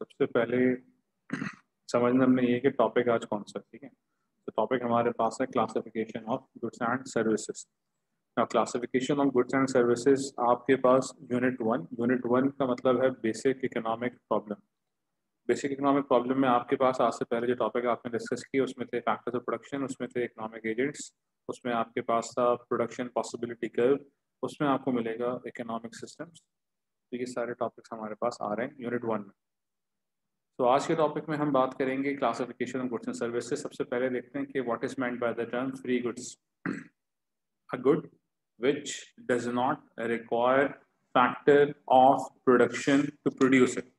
सबसे पहले समझना हमने ये कि टॉपिक आज कौन सा ठीक है? तो टॉपिक हमारे पास है classification of goods and services classification of goods and services आपके पास यूनिट वन यूनिट वन का मतलब है basic economic problem basic economic problem में आपके पास आज से पहले जो टॉपिक आपने डिस्कस किया उसमें थे फैक्टर्स ऑफ़ प्रोडक्शन उसमें थे इकोनॉमिक एजेंट्स उसमें आपके पास था प्रोडक्शन पॉसिबिलिटी कर्व उसमें आपको मिलेगा इकोनॉमिक सिस्टम्स तो ये सारे टॉपिक्स हमारे पास आ रहे हैं यूनिट वन में. तो आज के टॉपिक में हम बात करेंगे classification of goods and services सबसे पहले देखते हैं कि what is meant by the term free goods a good which does not require factor of production to produce it.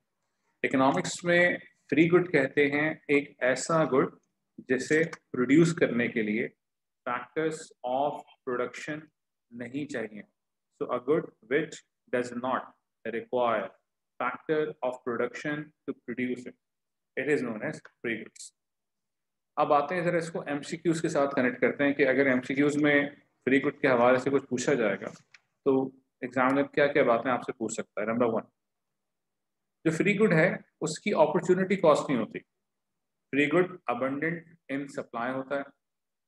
Economics में फ्री गुड कहते हैं एक ऐसा गुड जिसे प्रोड्यूस करने के लिए फैक्टर्स ऑफ़ प्रोडक्शन नहीं चाहिए। So a good which does not require factor of production to produce it. It is known as goods. अब आते हैं ज़रा इसको एम सी क्यूज के साथ कनेक्ट करते हैं कि अगर एम सी क्यूज में फ्री गुड के हवाले से कुछ पूछा जाएगा तो एग्जामिनर क्या क्या बातें आपसे पूछ सकता है नंबर वन जो फ्री गुड है, उसकी अपॉर्चुनिटी कॉस्ट नहीं होती free good abundant in supply होता है,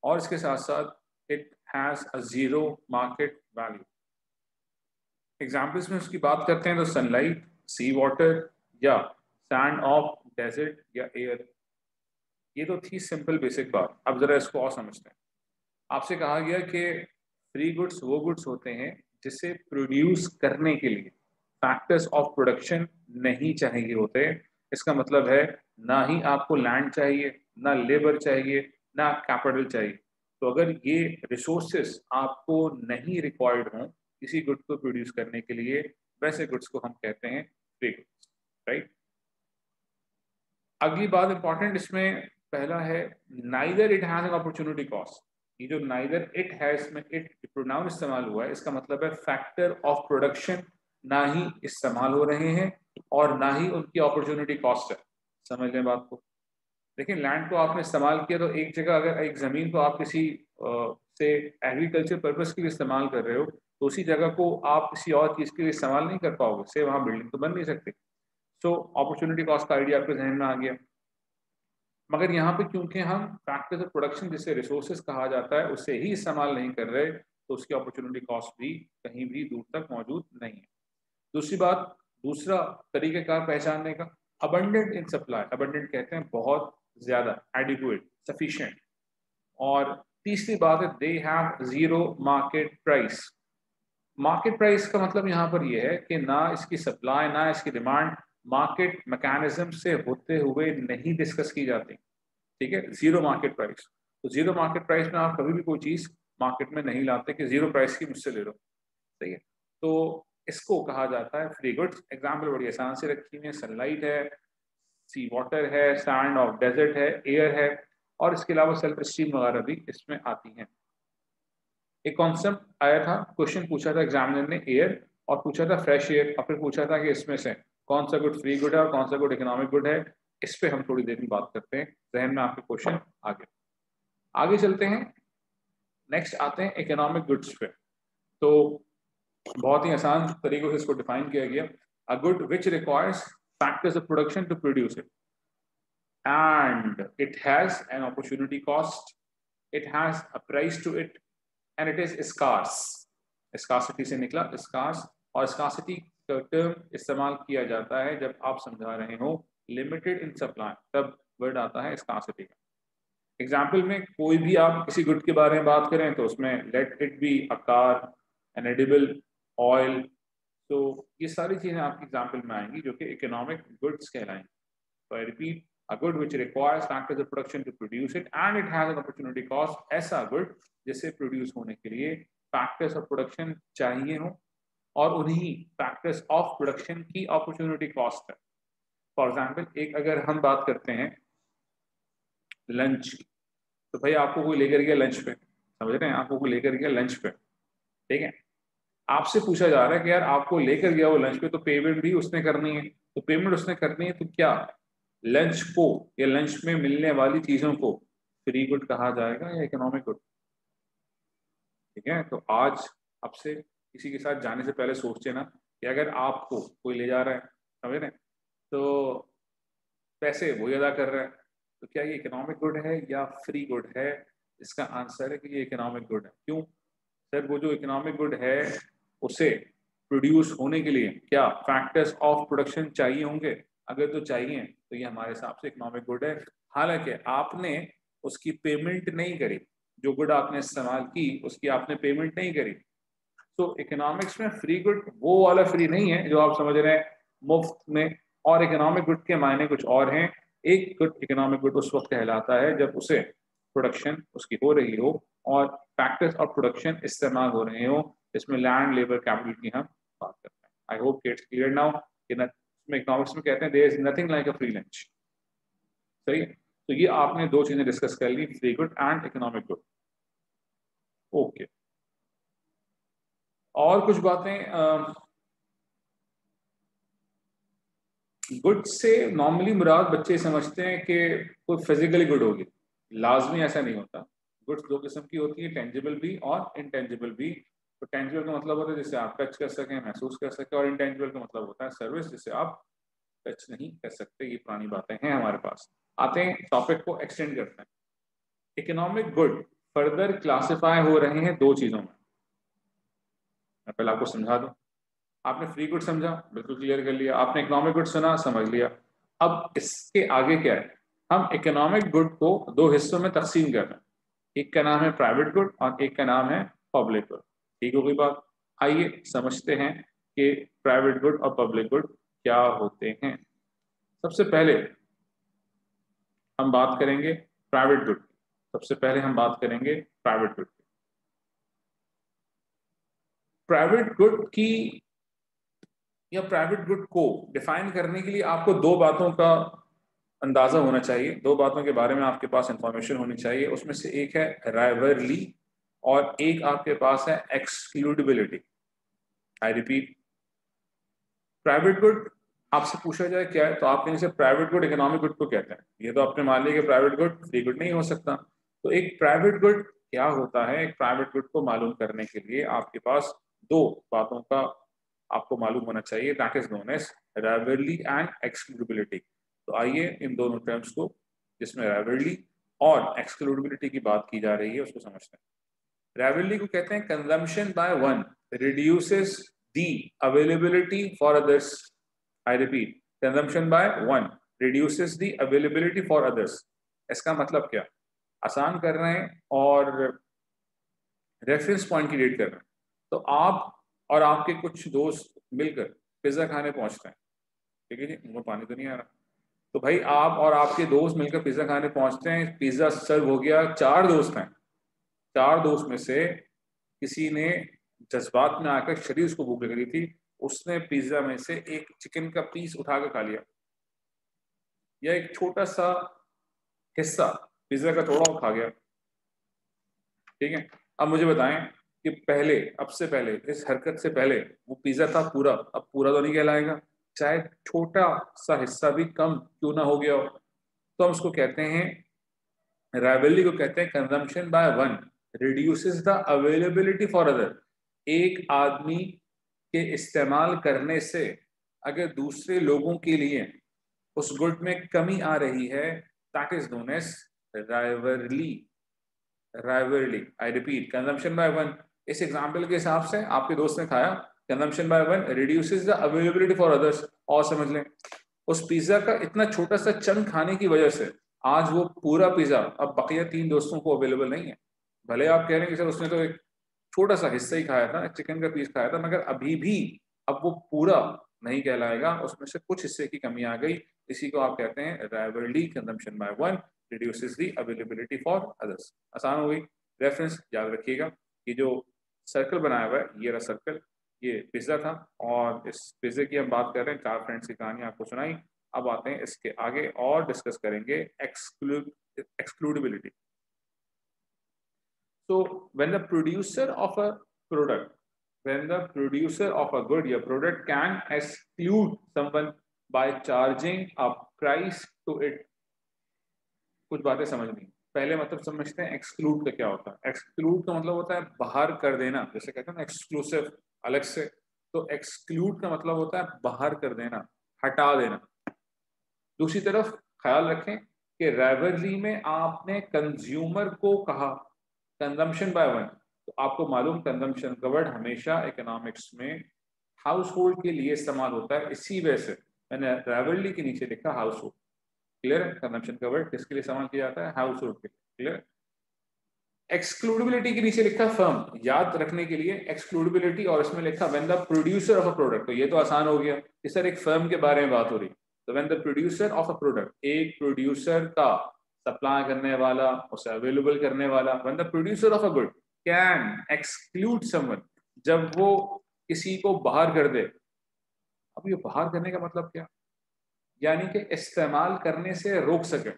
और इसके साथ साथ it has a zero market value examples में उसकी बात करते हैं तो सनलाइट सी वाटर या सैंड ऑफ़ डेजर्ट या एयर ये तो थी सिंपल बेसिक बात। अब ज़रा इसको और समझते हैं। आपसे कहा गया कि फ्री गुड्स वो गुड्स होते हैं जिसे प्रोड्यूस करने के लिए फैक्टर्स ऑफ़ प्रोडक्शन नहीं चाहिए होते। इसका मतलब है ना ही आपको लैंड चाहिए, ना लेबर चाहिए, ना कैपिटल चाहिए। तो अगर ये रिसोर्सेस आपको नहीं रिक्वायर्ड हों किसी गुड को प्रोड्यूस करने के लिए, वैसे गुड्स को हम कहते हैं गुड्स राइट अगली बात इंपॉर्टेंट इसमें पहला है neither it has an opportunity cost ये जो नाइदर इट है इसमें इट प्रोनाउन इस्तेमाल हुआ है इसका मतलब है फैक्टर ऑफ़ प्रोडक्शन ना ही इस्तेमाल हो रहे हैं और ना ही उनकी अपॉर्चुनिटी कॉस्ट है। समझ लें बात को? देखिए लैंड को आपने इस्तेमाल किया तो एक जगह अगर एक ज़मीन को आप किसी आ, से एग्रीकल्चर पर्पज़ के लिए इस्तेमाल कर रहे हो तो उसी जगह को आप किसी और चीज़ के लिए इस्तेमाल नहीं कर पाओगे से वहाँ बिल्डिंग तो बन नहीं सकते। सो अपॉर्चुनिटी कॉस्ट का आइडिया आपके जहन में आ गया। मगर यहाँ पे क्योंकि हम फैक्टर्स ऑफ़ प्रोडक्शन जिसे रिसोर्सेज कहा जाता है, उसे ही इस्तेमाल नहीं कर रहे तो उसकी अपॉर्चुनिटी कॉस्ट भी कहीं भी दूर तक मौजूद नहीं है। दूसरी बात, दूसरा तरीक़ेकार पहचानने का अबंडेंट इन सप्लाई अबंडेंट कहते हैं बहुत ज़्यादा एडिकुएट सफिशेंट और तीसरी बात है they have zero market price market price का मतलब यहाँ पर यह है कि ना इसकी सप्लाई ना इसकी डिमांड मार्केट मैकेनिज्म से होते हुए नहीं डिस्कस की जाती। ठीक है? ज़ीरो मार्केट प्राइस तो ज़ीरो मार्केट प्राइस में आप कभी भी कोई चीज़ मार्केट में नहीं लाते कि ज़ीरो प्राइस की मुझसे ले लो। सही है? तो इसको कहा जाता है फ्री गुड्स एग्ज़ाम्पल बड़ी आसान से रखी हुई है। सनलाइट है सी वाटर है सैंड ऑफ़ डेजर्ट है एयर है और इसके अलावा सेल्फ स्टीम वगैरह भी इसमें आती हैं। एक कॉन्सेप्ट आया था क्वेश्चन पूछा था एग्जामिनर ने एयर और पूछा था फ्रेश एयर और फिर पूछा था कि इसमें से कौन सा गुड फ्री गुड है और कौन सा गुड इकोनॉमिक गुड है, इस पर हम थोड़ी देर में बात करते हैं, जहन में आपके क्वेश्चन आगे। आगे चलते हैं नेक्स्ट आते हैं इकोनॉमिक गुड्स पे। तो बहुत ही आसान तरीकों से इसको डिफाइन किया गया। A good which requires factors of production to produce it and it has an opportunity cost it has a price to it and it is scarce scarcity से निकला स्कार्स और स्कार्सिटी का टर्म इस्तेमाल किया जाता है जब आप समझा रहे हो लिमिटेड इन सप्लाई तब वर्ड आता है स्कार्सिटी का। एग्ज़ाम्पल में कोई भी आप किसी गुड के बारे में बात करें तो उसमें let it be a car an edible oil तो ये सारी चीज़ें आपकी एग्ज़ाम्पल में आएँगी जो कि इकोनॉमिक गुड्स कहलाएँगे। तो I repeat a good which requires factors of production to produce it, and it has an opportunity cost, ऐसा good, जिसे प्रोड्यूस होने के लिए फैक्टर्स ऑफ़ प्रोडक्शन चाहिए हो, और उन्हीं फैक्टर्स ऑफ़ प्रोडक्शन की अपॉर्चुनिटी कॉस्ट है। फॉर एग्ज़ाम्पल एक अगर हम बात करते हैं लंच तो भाई आपको कोई लेकर गया लंच पे, समझ रहे हैं? आपको कोई लेकर गया लंच पे, ठीक है? आपसे पूछा जा रहा है कि यार आपको लेकर गया वो लंच पे तो पेमेंट भी उसने करनी है तो पेमेंट उसने करनी है तो क्या? लंच को, या लंच में मिलने वाली चीज़ों को फ्री गुड कहा जाएगा या इकोनॉमिक गुड ठीक है? तो आज आपसे किसी के साथ जाने से पहले सोचते ना कि अगर आपको कोई ले जा रहा है, समझ रहे तो पैसे वही अदा कर रहा है। तो क्या ये इकोनॉमिक गुड है या फ्री गुड है? इसका आंसर है कि ये इकोनॉमिक गुड है। क्यों? सर, वो जो इकोनॉमिक गुड है, उसे प्रोड्यूस होने के लिए क्या फैक्टर्स ऑफ़ प्रोडक्शन चाहिए होंगे? अगर तो चाहिए तो ये हमारे हिसाब से इकोनॉमिक गुड है। हालाँकि आपने उसकी पेमेंट नहीं करी, जो गुड आपने इस्तेमाल की, उसकी आपने पेमेंट नहीं करी। तो इकोनॉमिक्स में फ्री गुड वो वाला फ्री नहीं है, जो आप समझ रहे हैं, मुफ़्त में। और इकोनॉमिक गुड के मायने कुछ और हैं। एक गुड इकोनॉमिक गुड उस वक्त कहलाता है, जब उसे प्रोडक्शन उसकी हो रही हो और फैक्टर्स और प्रोडक्शन इस्तेमाल हो रहे हो इसमें लैंड लेबर कैपिटल की हम बात करते हैं। I hope it's clear now कि इकोनॉमिक्स में कहते हैं there is nothing like a free lunch सही? तो ये आपने दो चीज़ें डिस्कस कर ली free good and economic good okay और कुछ बातें गुड से नॉर्मली मुराद बच्चे समझते हैं कि कोई फिजिकली गुड होगी। लाजमी ऐसा नहीं होता। गुड्स दो किस्म की होती है टेंजिबल भी और इनटेंजिबल भी। तो टेंजिबल का मतलब होता है जिसे आप टच कर सकें, महसूस कर सकें और इनटेंजिबल का मतलब होता है सर्विस जिसे आप टच नहीं कर सकते। ये पुरानी बातें हैं हमारे पास। आते हैं टॉपिक को एक्सटेंड करते हैं। इकोनॉमिक गुड फर्दर क्लासिफाई हो रहे हैं दो चीज़ों में। मैं पहले आपको समझा दूँ। आपने फ्री गुड समझा, बिल्कुल क्लियर कर लिया। आपने इकोनॉमिक गुड सुना, समझ लिया। अब इसके आगे क्या है? हम इकोनॉमिक गुड को दो हिस्सों में तकसीम कर रहे हैं। एक का नाम है प्राइवेट गुड और एक का नाम है पब्लिक गुड ठीक हो गई बात? आइए, समझते हैं कि प्राइवेट गुड और पब्लिक गुड क्या होते हैं। सबसे पहले हम बात करेंगे प्राइवेट गुड सबसे पहले हम बात करेंगे प्राइवेट गुड प्राइवेट गुड की या प्राइवेट गुड को डिफाइन करने के लिए आपको दो बातों का अंदाज़ा होना चाहिए। दो बातों के बारे में आपके पास इंफॉर्मेशन होनी चाहिए। उसमें से एक है राइवरली और एक आपके पास है excludability I repeat private good आपसे पूछा जाए क्या है तो आप कहेंगे प्राइवेट गुड इकोनॉमिक गुड को कहते हैं। ये तो आपने मान लिया कि प्राइवेट गुड फ्री गुड नहीं हो सकता। तो एक प्राइवेट गुड क्या होता है? एक प्राइवेट गुड को मालूम करने के लिए आपके पास दो बातों का आपको मालूम होना चाहिए। That is known as rivalry and excludability तो आइए इन दोनों टर्म्स को, जिसमें राइवरली और एक्सक्लूडिबिलिटी की बात की जा रही है, उसको समझते हैं। राइवरली को कहते हैं consumption by one reduces the availability for others I repeat consumption by one reduces the availability for others इसका मतलब क्या? आसान कर रहे हैं और रेफरेंस पॉइंट क्रिएट कर रहे हैं। तो आप और आपके कुछ दोस्त मिलकर पिज़्ज़ा खाने पहुँचते हैं। ठीक है जी? उनको पानी तो नहीं आ रहा। तो भाई आप और आपके दोस्त मिलकर पिज़्ज़ा खाने पहुँचते हैं। पिज़्ज़ा सर्व हो गया, चार दोस्त हैं। चार दोस्त में से किसी ने जज्बात में आकर शरीर उसको भूख लग रही थी, उसने पिज़्ज़ा में से एक चिकन का पीस उठा कर खा लिया। या एक छोटा सा हिस्सा पिज़्ज़ा का थोड़ा खा गया। ठीक है? अब मुझे बताएँ कि पहले, अब से पहले, इस हरकत से पहले वो पिज्जा था पूरा, अब पूरा तो नहीं कहलाएगा। चाहे छोटा सा हिस्सा भी कम क्यों ना हो गया हो। तो हम उसको कहते हैं राइवली को कहते हैं consumption by one reduces the availability for other एक आदमी के इस्तेमाल करने से अगर दूसरे लोगों के लिए उस गुड में कमी आ रही है that is known as rivalry rivalry I repeat consumption by one इस एग्ज़ाम्पल के हिसाब से आपके दोस्त ने खाया consumption by one reduces the availability for others और समझ लें, उस पिज्जा का इतना छोटा सा चंद खाने की वजह से आज वो पूरा पिज्जा अब बकिया तीन दोस्तों को अवेलेबल नहीं है। भले आप कह रहे हैं कि सर उसने तो एक छोटा सा हिस्सा ही खाया था चिकन का पीस खाया था, मगर अभी भी अब वो पूरा नहीं कहलाएगा, उसमें से कुछ हिस्से की कमी आ गई। इसी को आप कहते हैं rivalry consumption by one reduces the availability for others आसान हो गई। रेफरेंस याद रखिएगा कि जो सर्कल बनाया हुआ है, ये रहा सर्कल ये पिज़्ज़ा था, और इस पिज्ज़े की हम बात कर रहे हैं, चार फ्रेंड्स की कहानी आपको सुनाई। अब आते हैं इसके आगे और डिस्कस करेंगे excludability so when the producer of a product when the producer of a good या product can exclude someone by charging a price to it. कुछ बातें समझ नहीं। पहले मतलब समझते हैं एक्सक्लूड का क्या होता है। एक्सक्लूड का मतलब होता है बाहर कर देना। जैसे कहते हैं ना एक्सक्लूसिव अलग से। तो एक्सक्लूड का मतलब होता है बाहर कर देना, हटा देना। दूसरी तरफ़ ख्याल रखें कि राइवलरी में आपने कंज्यूमर को कहा। कंजम्पशन बाय वन तो आपको मालूम कंजम्पशन कवर्ड हमेशा इकोनॉमिक्स में हाउस होल्ड के लिए इस्तेमाल होता है। इसी वजह से मैंने राइवलरी के नीचे लिखा हाउस होल्ड क्लियर है कंजम्पशन कवर्ड किसके लिए इस्तेमाल किया जाता है? हाउस होल्ड के क्लियर एक्सक्लूडेबिलिटी के नीचे लिखा फर्म याद रखने के लिए एक्सक्लूडेबिलिटी और इसमें लिखा when the producer of a product तो ये तो आसान हो गया। इस सर एक फर्म के बारे में बात हो रही। तो when the producer of a product एक प्रोड्यूसर का सप्लाई करने वाला, उसे अवेलेबल करने वाला when the producer of a good can exclude someone जब वो किसी को बाहर कर दे, अब ये बाहर करने का मतलब क्या? यानी कि इस्तेमाल करने से रोक सके,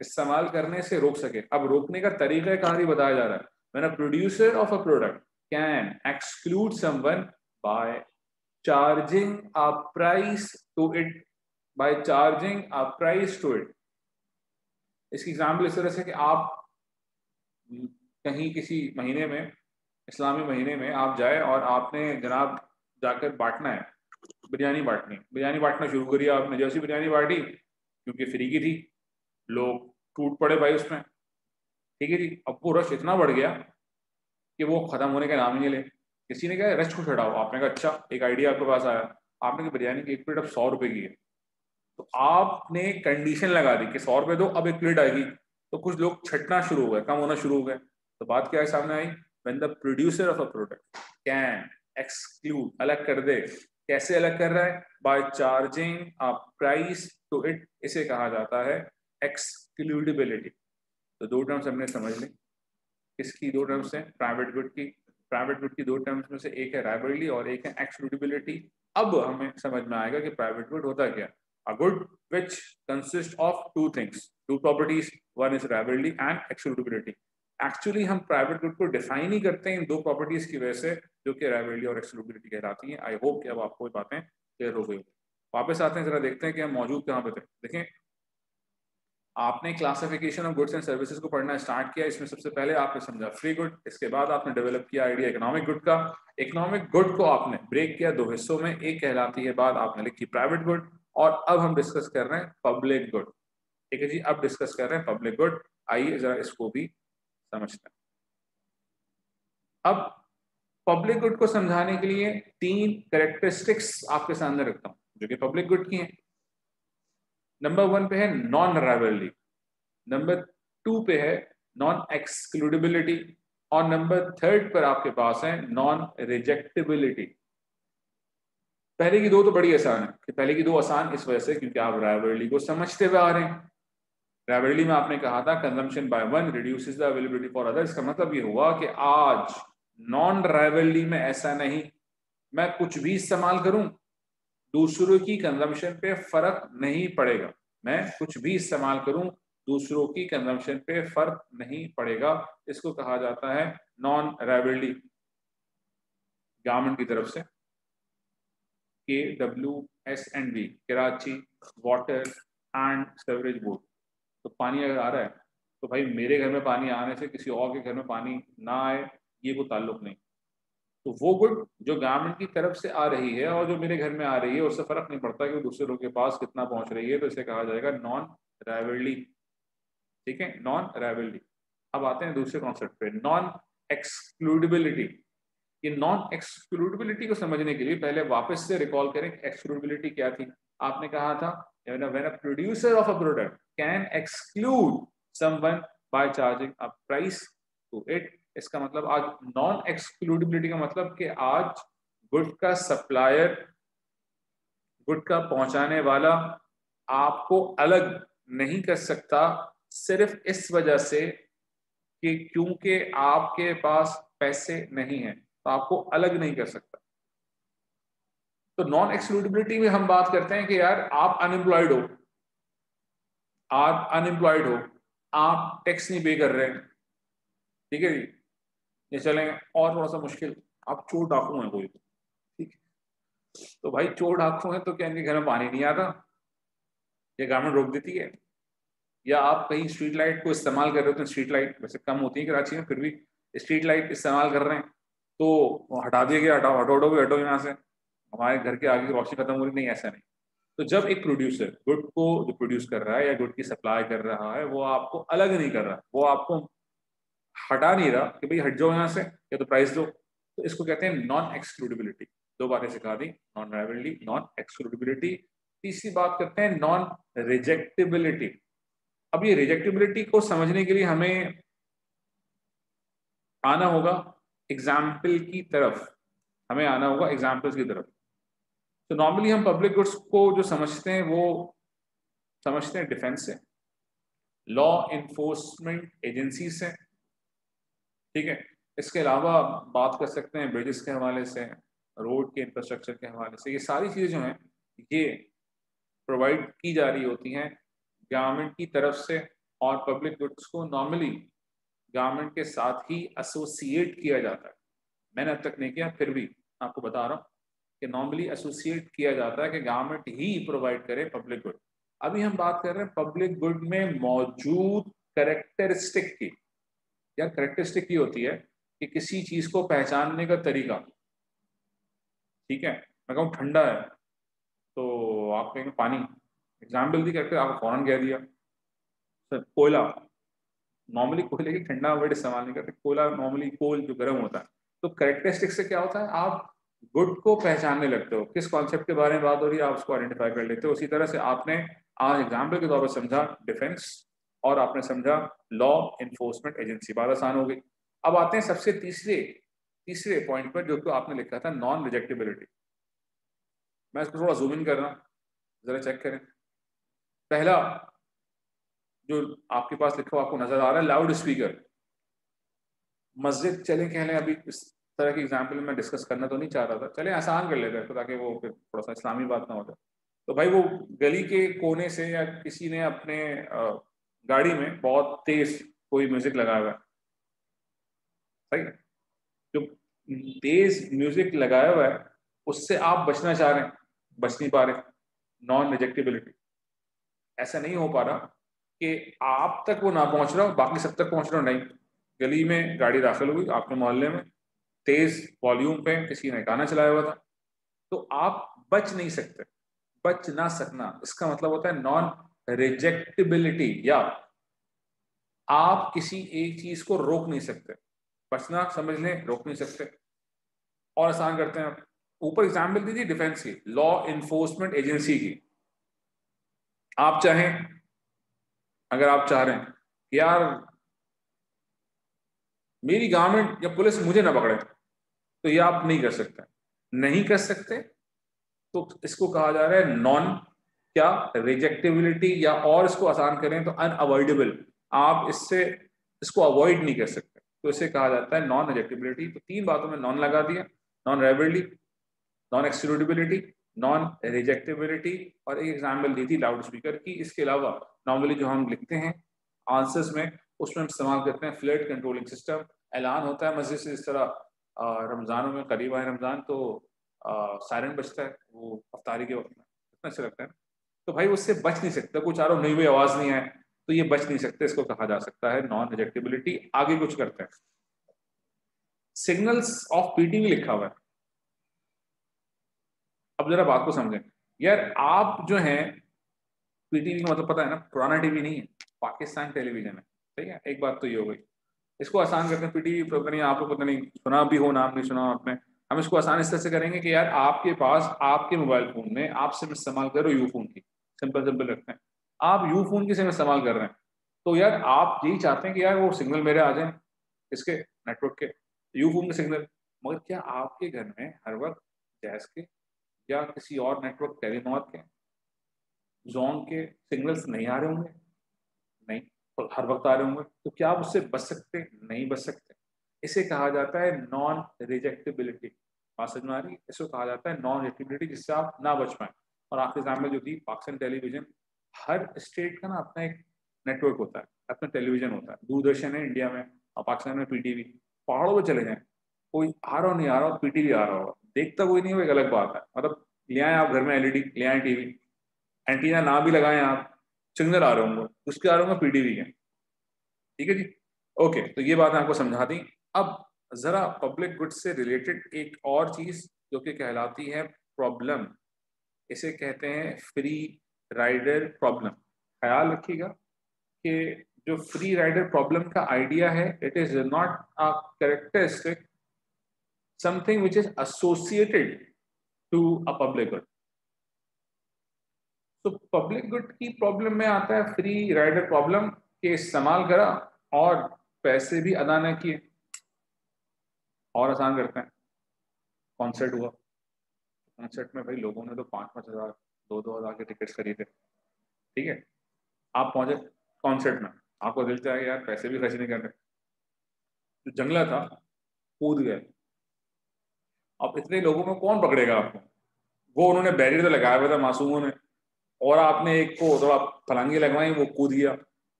इस्तेमाल करने से रोक सके। अब रोकने का तरीका कहाँ ही बताया जा रहा है? When a producer of a product can exclude someone by charging a price to it, by charging a price to it इसकी एग्ज़ाम्पल इस तरह से कि आप कहीं किसी महीने में, इस्लामी महीने में आप जाए और आपने जनाब जाकर बांटना है, बिरयानी बांटनी। बिरयानी बांटना शुरू करिए आपने, जैसी बिरयानी बांटी, क्योंकि फ्री की थी, लोग टूट पड़े भाई उसमें। ठीक है जी, अब वो रश इतना बढ़ गया कि वो खत्म होने का नाम ही नहीं ले। किसी ने कहा, रश को छड़ाओ। आपने कहा अच्छा एक आइडिया आपके पास आया। आपने कहा, बिरयानी की एक प्लेट अब सौ रुपये की है। तो आपने कंडीशन लगा दी कि सौ रुपए दो, अब एक प्लेट आएगी। तो कुछ लोग छटना शुरू हो गए, कम होना शुरू हो गए। तो बात क्या है, सामने आई when the producer of a product can exclude अलग कर दे। कैसे अलग कर रहा है? By charging price to it इसे कहा जाता है एक्सक्लूडिबिलिटी तो दो टर्म्स हमने समझ ली। किसकी दो टर्म्स हैं? प्राइवेट गुड की। प्राइवेट गुड की दो टर्म्स में से एक है राइवलरी और एक है एक्सक्लूडिबिलिटी अब हमें समझ में आएगा कि प्राइवेट गुड होता क्या। A good which consists of two things. Two properties, one is rivalry and excludability actually हम प्राइवेट गुड को डिफाइन ही करते हैं इन दो प्रॉपर्टीज़ की वजह से, जो कि राइवलरी और एक्सक्लूडिबिलिटी कहलाती हैं। आई होप कि अब आपको बातें क्लियर हो गई वापस आते हैं, जरा देखते हैं कि हम मौजूद कहाँ पे थे। देखें, आपने classification of goods and services को पढ़ना स्टार्ट किया। इसमें सबसे पहले आपने समझा फ्री गुड इसके बाद आपने डेवलप किया आइडिया इकोनॉमिक गुड का। इकोनॉमिक गुड को आपने ब्रेक किया दो हिस्सों में। एक कहलाती है, बाद आपने लिखी प्राइवेट गुड और अब हम डिस्कस कर रहे हैं पब्लिक गुड ठीक है जी? अब डिस्कस कर रहे हैं पब्लिक गुड आइए जरा इसको भी समझते हैं। अब पब्लिक गुड को समझाने के लिए तीन करेक्टरिस्टिक्स आपके सामने रखता हूँ, जो कि पब्लिक गुड की हैं। नंबर वन पे है नॉन राइवलरी नंबर टू पे है नॉन एक्सक्लूडिबिलिटी और नंबर थर्ड पर आपके पास है नॉन रिजेक्टिबिलिटी पहले की दो तो बड़ी आसान है कि पहले की दो आसान इस वजह से क्योंकि आप राइवलरी को समझते हुए आ रहे हैं। राइवलरी में आपने कहा था consumption by one reduces the availability for other इसका मतलब ये हुआ कि आज नॉन राइवलरी में ऐसा नहीं, मैं कुछ भी इस्तेमाल करूँ, दूसरों की कंजम्पशन पे फ़र्क नहीं पड़ेगा। मैं कुछ भी इस्तेमाल करूँ, दूसरों की कंजम्पशन पे फ़र्क नहीं पड़ेगा। इसको कहा जाता है नॉन राइवलरी गवर्नमेंट की तरफ़ से K W S and B Karachi Water and Sewerage Board तो पानी अगर आ रहा है तो भाई मेरे घर में पानी आने से किसी और के घर में पानी ना आए, ये कोई ताल्लुक नहीं। तो वो गुड जो गवर्नमेंट की तरफ़ से आ रही है और जो मेरे घर में आ रही है, उससे फ़र्क नहीं पड़ता कि दूसरे लोग के पास कितना पहुँच रही है तो इसे कहा जाएगा नॉन राइवलरी ठीक है? नॉन राइवलरी अब आते हैं दूसरे कॉन्सेप्ट पे। नॉन एक्सक्लूडिबिलिटी ये नॉन एक्सक्लूडिबिलिटी को समझने के लिए पहले वापस से रिकॉल करें एक्सक्लूडिबिलिटी क्या थी। आपने कहा था when a producer of a product can exclude someone by charging a price to it, इसका मतलब आज नॉन एक्सक्लूडिबिलिटी का मतलब कि आज गुड का सप्लायर गुड का पहुँचाने वाला आपको अलग नहीं कर सकता, सिर्फ़ इस वजह से कि क्योंकि आपके पास पैसे नहीं है। तो आपको अलग नहीं कर सकता। तो नॉन एक्सक्लूडिबिलिटी में हम बात करते हैं कि यार, आप अनएम्प्लॉयड हो। आप अनएम्प्लॉयड हो। आप टैक्स नहीं पे कर रहे हैं। ठीक है जी? ये चलें, और थोड़ा सा मुश्किल। आप चोर डाकू हैं कोई ठीक तो भाई, चोर डाकू हैं तो क्या इनके घर में पानी नहीं आता? ये गवर्नमेंट रोक देती है? या आप कहीं स्ट्रीट लाइट को इस्तेमाल कर रहे हो तो स्ट्रीट लाइट वैसे कम होती है कराची में, फिर भी स्ट्रीट लाइट इस्तेमाल कर रहे हैं। तो हटा दिया गया हटाओ, हटो हटो हटो यहाँ से। हमारे घर के आगे की रोशनी खत्म हो रही, नहीं, ऐसा नहीं। तो जब एक प्रोड्यूसर गुड को जो प्रोड्यूस कर रहा है या गुड की सप्लाई कर रहा है, वो आपको अलग नहीं कर रहा। वो आपको हटा नहीं रहा कि भाई हट जाओ यहाँ से, या तो प्राइस दो। तो इसको कहते हैं नॉन एक्सक्लूडिबिलिटी दो बातें सिखा दी नॉन राइवलिटी नॉन एक्सक्लूडिबिलिटी तीसरी बात करते हैं नॉन रिजेक्टिबिलिटी अब ये रिजेक्टिबिलिटी को समझने के लिए हमें आना होगा। एग्ज़ाम्पल की तरफ़, हमें आना होगा एग्जाम्पल्स की तरफ़। तो नॉर्मली हम पब्लिक गुड्स को जो समझते हैं, वो समझते हैं डिफेंस से। लॉ इन्फोर्समेंट एजेंसी से। ठीक है? इसके अलावा बात कर सकते हैं ब्रिजेस के हवाले से रोड के इंफ्रास्ट्रक्चर के हवाले से। ये सारी चीज़ें जो हैं, ये प्रोवाइड की जा रही होती हैं गवर्नमेंट की तरफ़ से और पब्लिक गुड्स को नॉर्मली गवर्नमेंट के साथ ही एसोसिएट किया जाता है। मैंने अब तक नहीं किया फिर भी आपको बता रहा हूँ कि नॉर्मली एसोसिएट किया जाता है कि गवर्नमेंट ही प्रोवाइड करे पब्लिक गुड अभी हम बात कर रहे हैं पब्लिक गुड में मौजूद करेक्टरिस्टिक की। या करेक्टरिस्टिक की होती है कि किसी चीज़ को पहचानने का तरीका। ठीक है? मैं कहूँ ठंडा है तो आप कहेंगे पानी। एग्ज़ाम्पल दी करके आपको फ़ौरन कह दिया। सर। कोयला। नॉर्मली कोयले की ठंडा वर्ड इस्तेमाल नहीं करते, कोयला नॉर्मली कोल जो गर्म होता है। तो करेक्टरिस्टिक से क्या होता है, आप गुड को पहचानने लगते हो, किस कॉन्सेप्ट के बारे में बात हो रही है, आप उसको आइडेंटिफाई कर लेते हो। उसी तरह से आपने आज एग्ज़ाम्पल के तौर पर समझा डिफेंस और आपने समझा लॉ इन्फोर्समेंट एजेंसी बात आसान हो गई। अब आते हैं सबसे तीसरे तीसरे पॉइंट पर जो कि आपने लिखा था नॉन रिजेक्टेबिलिटी मैं इसको थोड़ा जूम इन कर रहा हूँ जरा चेक करें। पहला जो आपके पास लिखा हुआ आपको नज़र आ रहा है लाउड स्पीकर मस्जिद, चले, कह लें, अभी इस तरह की एग्ज़ाम्पल में डिस्कस करना तो नहीं चाह रहा था। चले, आसान कर लेते हैं तो ताकि वो फिर थोड़ा सा इस्लामी बात ना हो जाए। तो भाई वो गली के कोने से या किसी ने अपने गाड़ी में बहुत तेज कोई म्यूज़िक लगाया हुआ है। जो तेज म्यूज़िक लगाया हुआ है, उससे आप बचना चाह रहे हैं, बच नहीं पा रहे। नॉन रिजेक्टिबिलिटी ऐसा नहीं हो पा रहा। कि आप तक वो ना पहुँच रहा हो, बाकी सब तक पहुँच रहा हो, नहीं। गली में गाड़ी दाखिल हुई आपके मोहल्ले में तेज वॉल्यूम पे किसी ने गाना चलाया हुआ था। तो आप बच नहीं सकते, बच ना सकना। इसका मतलब होता है नॉन रिजेक्टिबिलिटी या आप किसी एक चीज़ को रोक नहीं सकते। बचना, समझ लें, रोक नहीं सकते। और आसान करते हैं ऊपर एग्ज़ाम्पल दीजिए डिफेंस की लॉ इन्फोर्समेंट एजेंसी की। आप चाहें अगर आप चाह रहे हैं कि यार, मेरी गवर्नमेंट या पुलिस मुझे ना पकड़े तो ये आप नहीं कर सकते। नहीं कर सकते तो इसको कहा जा रहा है नॉन क्या रिजेक्टिबिलिटी या और इसको आसान करें तो अनअवॉइडेबल आप इससे, इसको अवॉइड नहीं कर सकते। तो इसे कहा जाता है नॉन रिजेक्टिबिलिटी तो तीन बातों में नॉन लगा दिया नॉन रेबिलिटी नॉन एक्सक्लूडिबिलिटी नॉन रिजेक्टिबिलिटी और एक एग्ज़ाम्पल दी थी लाउड स्पीकर की, इसके अलावा नॉर्मली जो हम लिखते हैं आंसर्स में, उसमें हम इस्तेमाल करते हैं फ्लड कंट्रोलिंग सिस्टम ऐलान होता है मस्जिद से इस तरह रमज़ानों में, करीब आए रमज़ान तो सायरन बचता है, वो अफ्तारी के वक्त में, इतना अच्छा लगता है। तो भाई उससे बच नहीं सकता, कुछ आरो नहीं हुई आवाज़ नहीं आए तो ये बच नहीं सकते, इसको कहा जा सकता है नॉन रिजेक्टिबिलिटी आगे कुछ करते हैं। सिग्नल्स ऑफ़ पीटीवी लिखा हुआ है। अब जरा बात को समझें। यार, आप जो हैं पीटीवी का मतलब पता है ना, पुराना टीवी नहीं है, पाकिस्तान टेलीविज़न है, ठीक है? एक बात तो ये हो गई। इसको आसान करते हैं पीटीवी पता नहीं, आपको पता नहीं, सुना भी हो, नाम नहीं सुना आपने। हम इसको आसान इस तरह से करेंगे कि यार, आपके पास, आपके मोबाइल फ़ोन में, आप सिम इस्तेमाल करो यू फ़ोन की। सिंपल सिंपल रखते हैं। आप यू फ़ोन की सिम इस्तेमाल कर रहे हैं। तो यार, आप यही चाहते हैं कि यार, वो सिग्नल मेरे आ जाए, इसके नेटवर्क के, यू फ़ोन के सिग्नल। मगर क्या आपके घर में हर वक्त जैस के या किसी और नेटवर्क टेलीनॉर के जोन के सिग्नल्स नहीं आ रहे होंगे, नहीं हर वक्त आ रहे होंगे तो क्या आप उससे बच सकते, नहीं बच सकते? इसे कहा जाता है नॉन रिजेक्टिबिलिटी बात समझ में आ रही इसको कहा जाता है नॉन रिजेक्टिबिलिटी जिससे आप ना बच पाए। और आपके एग्ज़ाम्पल जो थी पाकिस्तान टेलीविज़न, हर स्टेट का ना अपना एक नेटवर्क होता है, अपना टेलीविज़न होता है। दूरदर्शन है इंडिया में, और पाकिस्तान में पीटीवी पहाड़ों पर चले जाए। कोई आ रहा हो, नहीं आ रहा हो पीटीवी आ रहा होगा देखता कोई नहीं, वो एक अलग बात है। मतलब ले आए आप घर में एलईडी ले आए टीवी एंटीना ना भी लगाए आप सिग्नल आ रहे होंगे। उसके आ रहे होंगे पीटीवी के। ठीक है जी? ओके तो ये बात आपको समझा दी। अब जरा पब्लिक गुड्स से रिलेटेड एक और चीज़ जो कि कहलाती है प्रॉब्लम इसे कहते हैं फ्री राइडर प्रॉब्लम ख्याल रखिएगा कि जो फ्री राइडर प्रॉब्लम का आइडिया है it is not a characteristic something which is associated to a public good तो पब्लिक गुड की प्रॉब्लम में आता है फ्री राइडर प्रॉब्लम के इस्तेमाल करा और पैसे भी अदा न किए। और आसान करते हैं। कॉन्सर्ट हुआ। कॉन्सर्ट में भाई लोगों ने तो पाँच पाँच हज़ार दो दो हज़ार के टिकट्स खरीदे। ठीक है? आप पहुँचे कॉन्सर्ट में। आपको दिल चाहे यार पैसे भी खर्च नहीं कर जो जंगला था, कूद गए अब इतने लोगों में कौन पकड़ेगा आपको? वो उन्होंने बैरियर तो लगाया हुआ था मासूमों ने। और आपने एक को थोड़ा फलांगी लगवाई, वो कूद गया।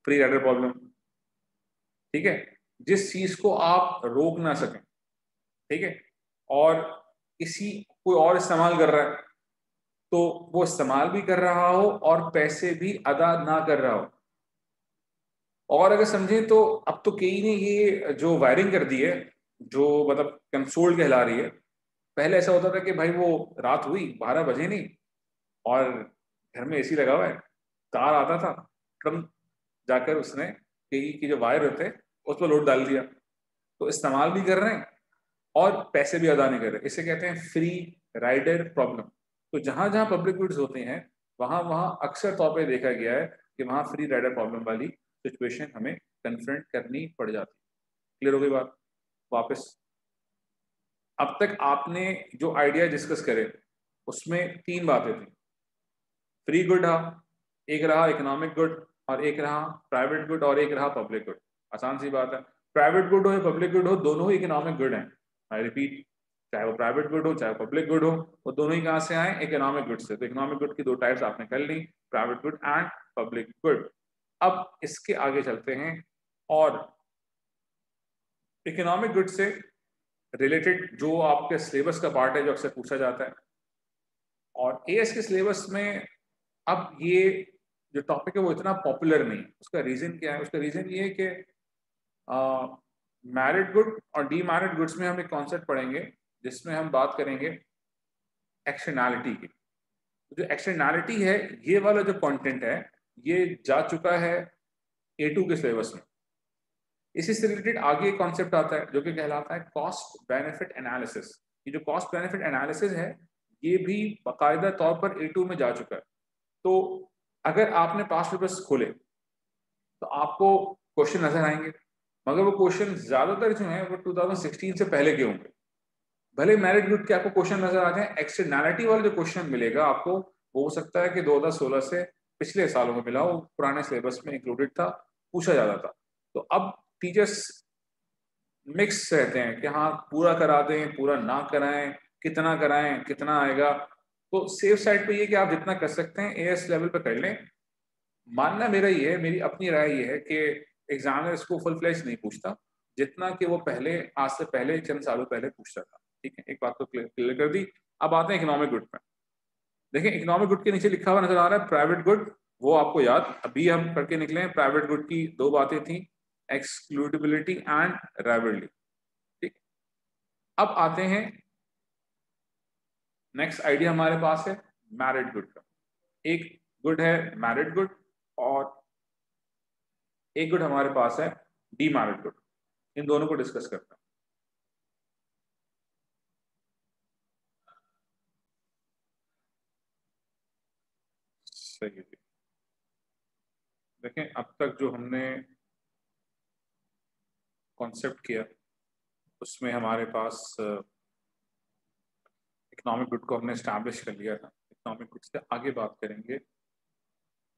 फ्री राइडर प्रॉब्लम ठीक है? जिस चीज़ को आप रोक ना सकें। ठीक है? और किसी कोई और इस्तेमाल कर रहा है तो वो इस्तेमाल भी कर रहा हो और पैसे भी अदा ना कर रहा हो। और अगर समझें तो अब तो कई ने ये जो वायरिंग कर दी है, जो मतलब कंसोल्ड कहला रही है पहले ऐसा होता था कि भाई वो रात हुई, बारह बजे नहीं, और घर में एसी लगा हुआ है तार आता था, ट्रम जाकर उसने कई की जो वायर होते, उस पर लोड डाल दिया। तो इस्तेमाल भी कर रहे हैं, और पैसे भी अदा नहीं कर रहे। इसे कहते हैं फ्री राइडर प्रॉब्लम तो जहाँ जहाँ पब्लिक गुड्स होते हैं, वहाँ वहाँ अक्सर तौर पर देखा गया है कि वहाँ फ्री राइडर प्रॉब्लम वाली सिचुएशन हमें कन्फ्रंट करनी पड़ जाती। क्लियर हो गई बात? वापस अब तक आपने जो आइडिया डिस्कस करे, उसमें तीन बातें थी। फ्री गुड रहा, एक रहा इकोनॉमिक गुड और एक रहा प्राइवेट गुड और एक रहा पब्लिक गुड आसान सी बात है। प्राइवेट गुड हो या पब्लिक गुड हो, दोनों ही इकोनॉमिक गुड हैं। आई रिपीट चाहे वो प्राइवेट गुड हो, चाहे पब्लिक गुड हो, वो दोनों ही कहाँ से आए? इकोनॉमिक गुड से। तो इकोनॉमिक गुड की दो टाइप्स आपने कर ली private good and public good अब इसके आगे चलते हैं और इकोनॉमिक गुड से रिलेटेड जो आपके सिलेबस का पार्ट है, जो अक्सर पूछा जाता है। और एएस के सिलेबस में अब ये जो टॉपिक है, वो इतना पॉपुलर नहीं। उसका रीज़न क्या है? उसका रीज़न ये है कि मैरिड गुड और डी मैरिड गुड्स में हम एक कॉन्सेप्ट पढ़ेंगे, जिसमें हम बात करेंगे एक्शनैलिटी की। जो एक्शनैलिटी है, ये वाला जो कंटेंट है, ये जा चुका है ए टू के सिलेबस में। इसी से रिलेटेड आगे एक कॉन्सेप्ट आता है, जो कि कहलाता है कॉस्ट बेनिफिट एनालिसिस ये जो कॉस्ट बेनिफिट एनालिसिस है, ये भी बाकायदा तौर पर ए टू में जा चुका है। तो अगर आपने पास पेपर्स खोले तो आपको क्वेश्चन नज़र आएँगे। मगर वो क्वेश्चन ज़्यादातर जो है, वो 2016 से पहले के होंगे। भले मैरिट ग्रुप के आपको क्वेश्चन नज़र आ जाए एक्सटर्नैलिटी वाला जो क्वेश्चन मिलेगा आपको, वो हो सकता है कि 2016 से पिछले सालों में मिला वो पुराने सिलेबस में इंक्लूडेड था, पूछा जाता था। तो अब टीचर्स मिक्स रहते हैं कि हाँ पूरा करा दें, पूरा ना कराएँ, कितना कराएँ, कितना आएगा। तो सेफ़ साइड पे ये कि आप जितना कर सकते हैं एएस लेवल पे कर लें। मानना मेरा ये है, मेरी अपनी राय ये है कि एग्जामिनर इसको फुल फ्लैश नहीं पूछता, जितना कि वो पहले, आज से पहले, चंद सालों पहले पूछता था। ठीक है, एक बात तो क्लियर कर दी। अब आते हैं इकोनॉमिक गुड में देखिए इकोनॉमिक गुड के नीचे लिखा हुआ नज़र आ रहा है प्राइवेट गुड वो आपको याद, अभी हम करके निकले हैं प्राइवेट गुड की दो बातें थी। एक्सक्लूडिबिलिटी एंड राइवलरी ठीक? अब आते हैं। नेक्स्ट आइडिया हमारे पास है मैरिड गुड का। एक गुड है मैरिड गुड और एक गुड हमारे पास है डी मैरिड गुड इन दोनों को डिस्कस करते हैं। सही देखें, अब तक जो हमने कॉन्सेप्ट किया, उसमें हमारे पास इकोनॉमिक गुड को हमने स्टैब्लिश कर लिया था। इकोनॉमिक गुड से आगे बात करेंगे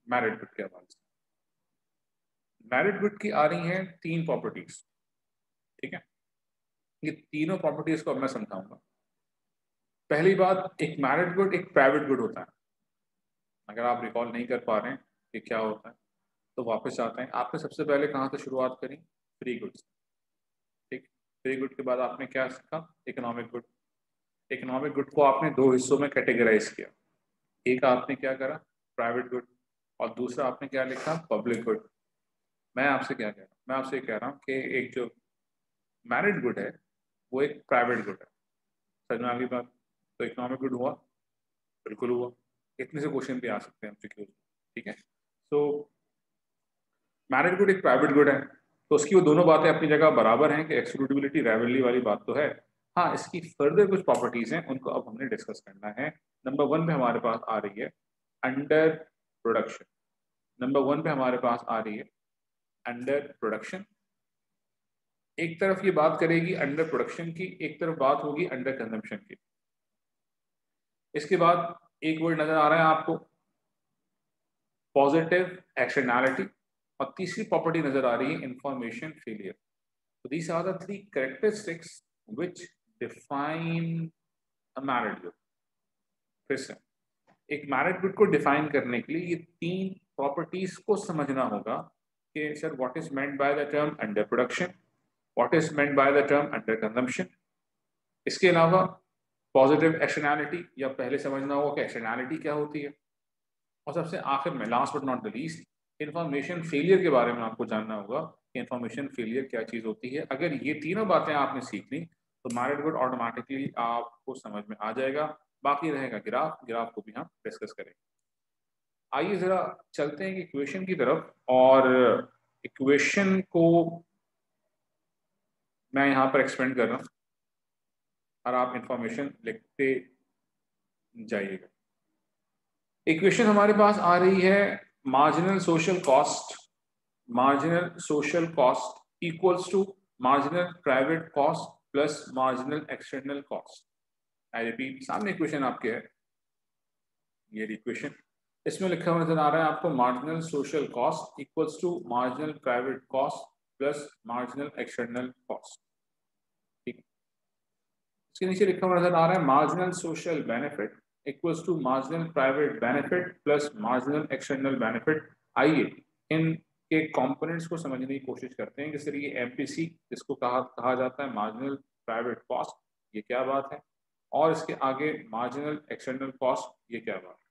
मैरिड गुड के हवाले से। मैरिड गुड की आ रही हैं तीन प्रॉपर्टीज़ ठीक है? ये तीनों प्रॉपर्टीज़ को अब मैं समझाऊँगा। पहली बात, एक मैरिड गुड एक प्राइवेट गुड होता है। अगर आप रिकॉल नहीं कर पा रहे हैं कि क्या होता है तो वापस आते हैं। आपने सबसे पहले कहाँ से शुरुआत करी? फ्री गुड्स फ्री गुड के बाद आपने क्या सीखा? इकोनॉमिक गुड इकोनॉमिक गुड को आपने दो हिस्सों में कैटेगराइज किया। एक आपने क्या करा? प्राइवेट गुड और दूसरा आपने क्या लिखा? पब्लिक गुड मैं आपसे क्या कह रहा हूँ? मैं आपसे कह रहा हूँ कि एक जो मैरिड गुड है, वो एक प्राइवेट गुड है। समझ में आगे बात? तो इकोनॉमिक गुड हुआ? बिल्कुल हुआ। इतने से क्वेश्चन भी आ सकते हैं ठीक है? सो मैरिड गुड एक प्राइवेट गुड है। तो उसकी वो दोनों बातें अपनी जगह बराबर हैं कि एक्सक्लूडिबिलिटी राइवलरी वाली बात तो है। हाँ इसकी फर्दर कुछ प्रॉपर्टीज़ हैं, उनको अब हमने डिस्कस करना है। नंबर वन पे हमारे पास आ रही है अंडर प्रोडक्शन नंबर वन पे हमारे पास आ रही है अंडर प्रोडक्शन एक तरफ़ ये बात करेगी अंडर प्रोडक्शन की, एक तरफ़ बात होगी अंडर कंजम्पशन की। इसके बाद एक वर्ड नज़र आ रहा है आपको। पॉजिटिव एक्शनैलिटी और तीसरी प्रॉपर्टी नज़र आ रही है इंफॉर्मेशन फेलियर तो these are the three characteristics which define merit group फिर से, एक मैरिड ग्रुप को डिफाइन करने के लिए ये तीन प्रॉपर्टीज़ को समझना होगा कि sir what is meant by the term under production what is meant by the term under consumption इसके अलावा पॉजिटिव एक्शनैलिटी या पहले समझना होगा कि एक्शनैलिटी क्या होती है? और सबसे आखिर में last but not the least information failure के बारे में आपको जानना होगा कि इंफॉर्मेशन फेलियर क्या चीज़ होती है। अगर ये तीनों बातें आपने सीख ली तो मैरिड गुड ऑटोमेटिकली आपको समझ में आ जाएगा। बाकी रहेगा ग्राफ ग्राफ को भी हम डिस्कस करेंगे। आइए ज़रा चलते हैं इक्वेशन की तरफ़ और इक्वेशन को मैं यहाँ पर एक्सपेंड कर रहा हूँ और आप इंफॉर्मेशन लिखते जाइएगा। इक्वेशन हमारे पास आ रही है marginal social cost, marginal social cost equals to marginal private cost plus marginal external cost. I repeat, सामने इक्वेशन आपके है। ये इक्वेशन इसमें लिखा हुआ नज़र आ रहा है आपको marginal social cost equals to marginal private cost plus marginal external cost ठीक। इसके नीचे लिखा हुआ नज़र आ रहा है marginal social benefit equals to marginal private benefit plus marginal external benefit आइए इन के कंपोनेंट्स को समझने की कोशिश करते हैं। जैसे ये एमपीसी जिसको कहा कहा जाता है मार्जिनल प्राइवेट कॉस्ट ये क्या बात है? और इसके आगे मार्जिनल एक्सटर्नल कॉस्ट ये क्या बात है?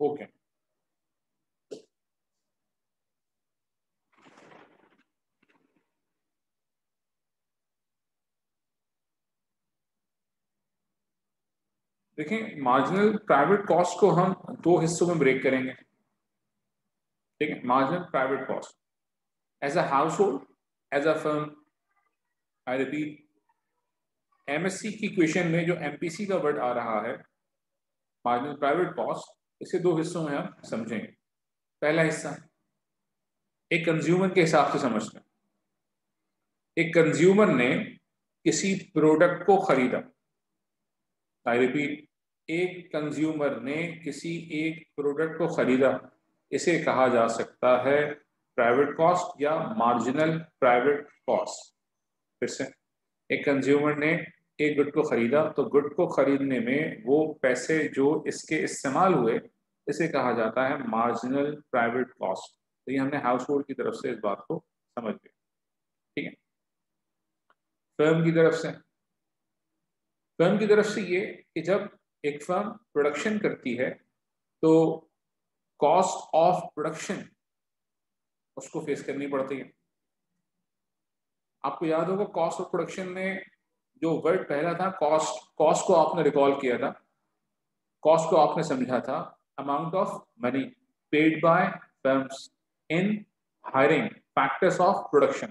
Okay okay. देखें मार्जिनल प्राइवेट कॉस्ट को हम दो हिस्सों में ब्रेक करेंगे। ठीक है marginal private cost as a household as a firm I repeat MSC की क्वेश्चन में जो एमपीसी का वर्ड आ रहा है मार्जिनल प्राइवेट कॉस्ट इसे दो हिस्सों में हम समझेंगे। पहला हिस्सा, एक कंज्यूमर के हिसाब से समझते हैं। एक कंज्यूमर ने किसी प्रोडक्ट को खरीदा। आई रिपीट एक कंज्यूमर ने किसी एक प्रोडक्ट को खरीदा, इसे कहा जा सकता है प्राइवेट कॉस्ट या मार्जिनल प्राइवेट कॉस्ट फिर से, एक कंज्यूमर ने एक गुड को खरीदा तो गुड को खरीदने में वो पैसे जो इसके इस्तेमाल हुए, इसे कहा जाता है मार्जिनल प्राइवेट कॉस्ट तो ये हमने हाउस होल्ड की तरफ़ से इस बात को समझ लिया। ठीक है? फर्म की तरफ़ से फर्म की तरफ़ से ये कि जब एक फर्म प्रोडक्शन करती है तो कॉस्ट ऑफ़ प्रोडक्शन उसको फेस करनी पड़ती है। आपको याद होगा कॉस्ट ऑफ़ प्रोडक्शन में जो वर्ड पहला था कॉस्ट कॉस्ट को आपने रिकॉल किया था कॉस्ट को आपने समझा था amount of money paid by firms in hiring factors of production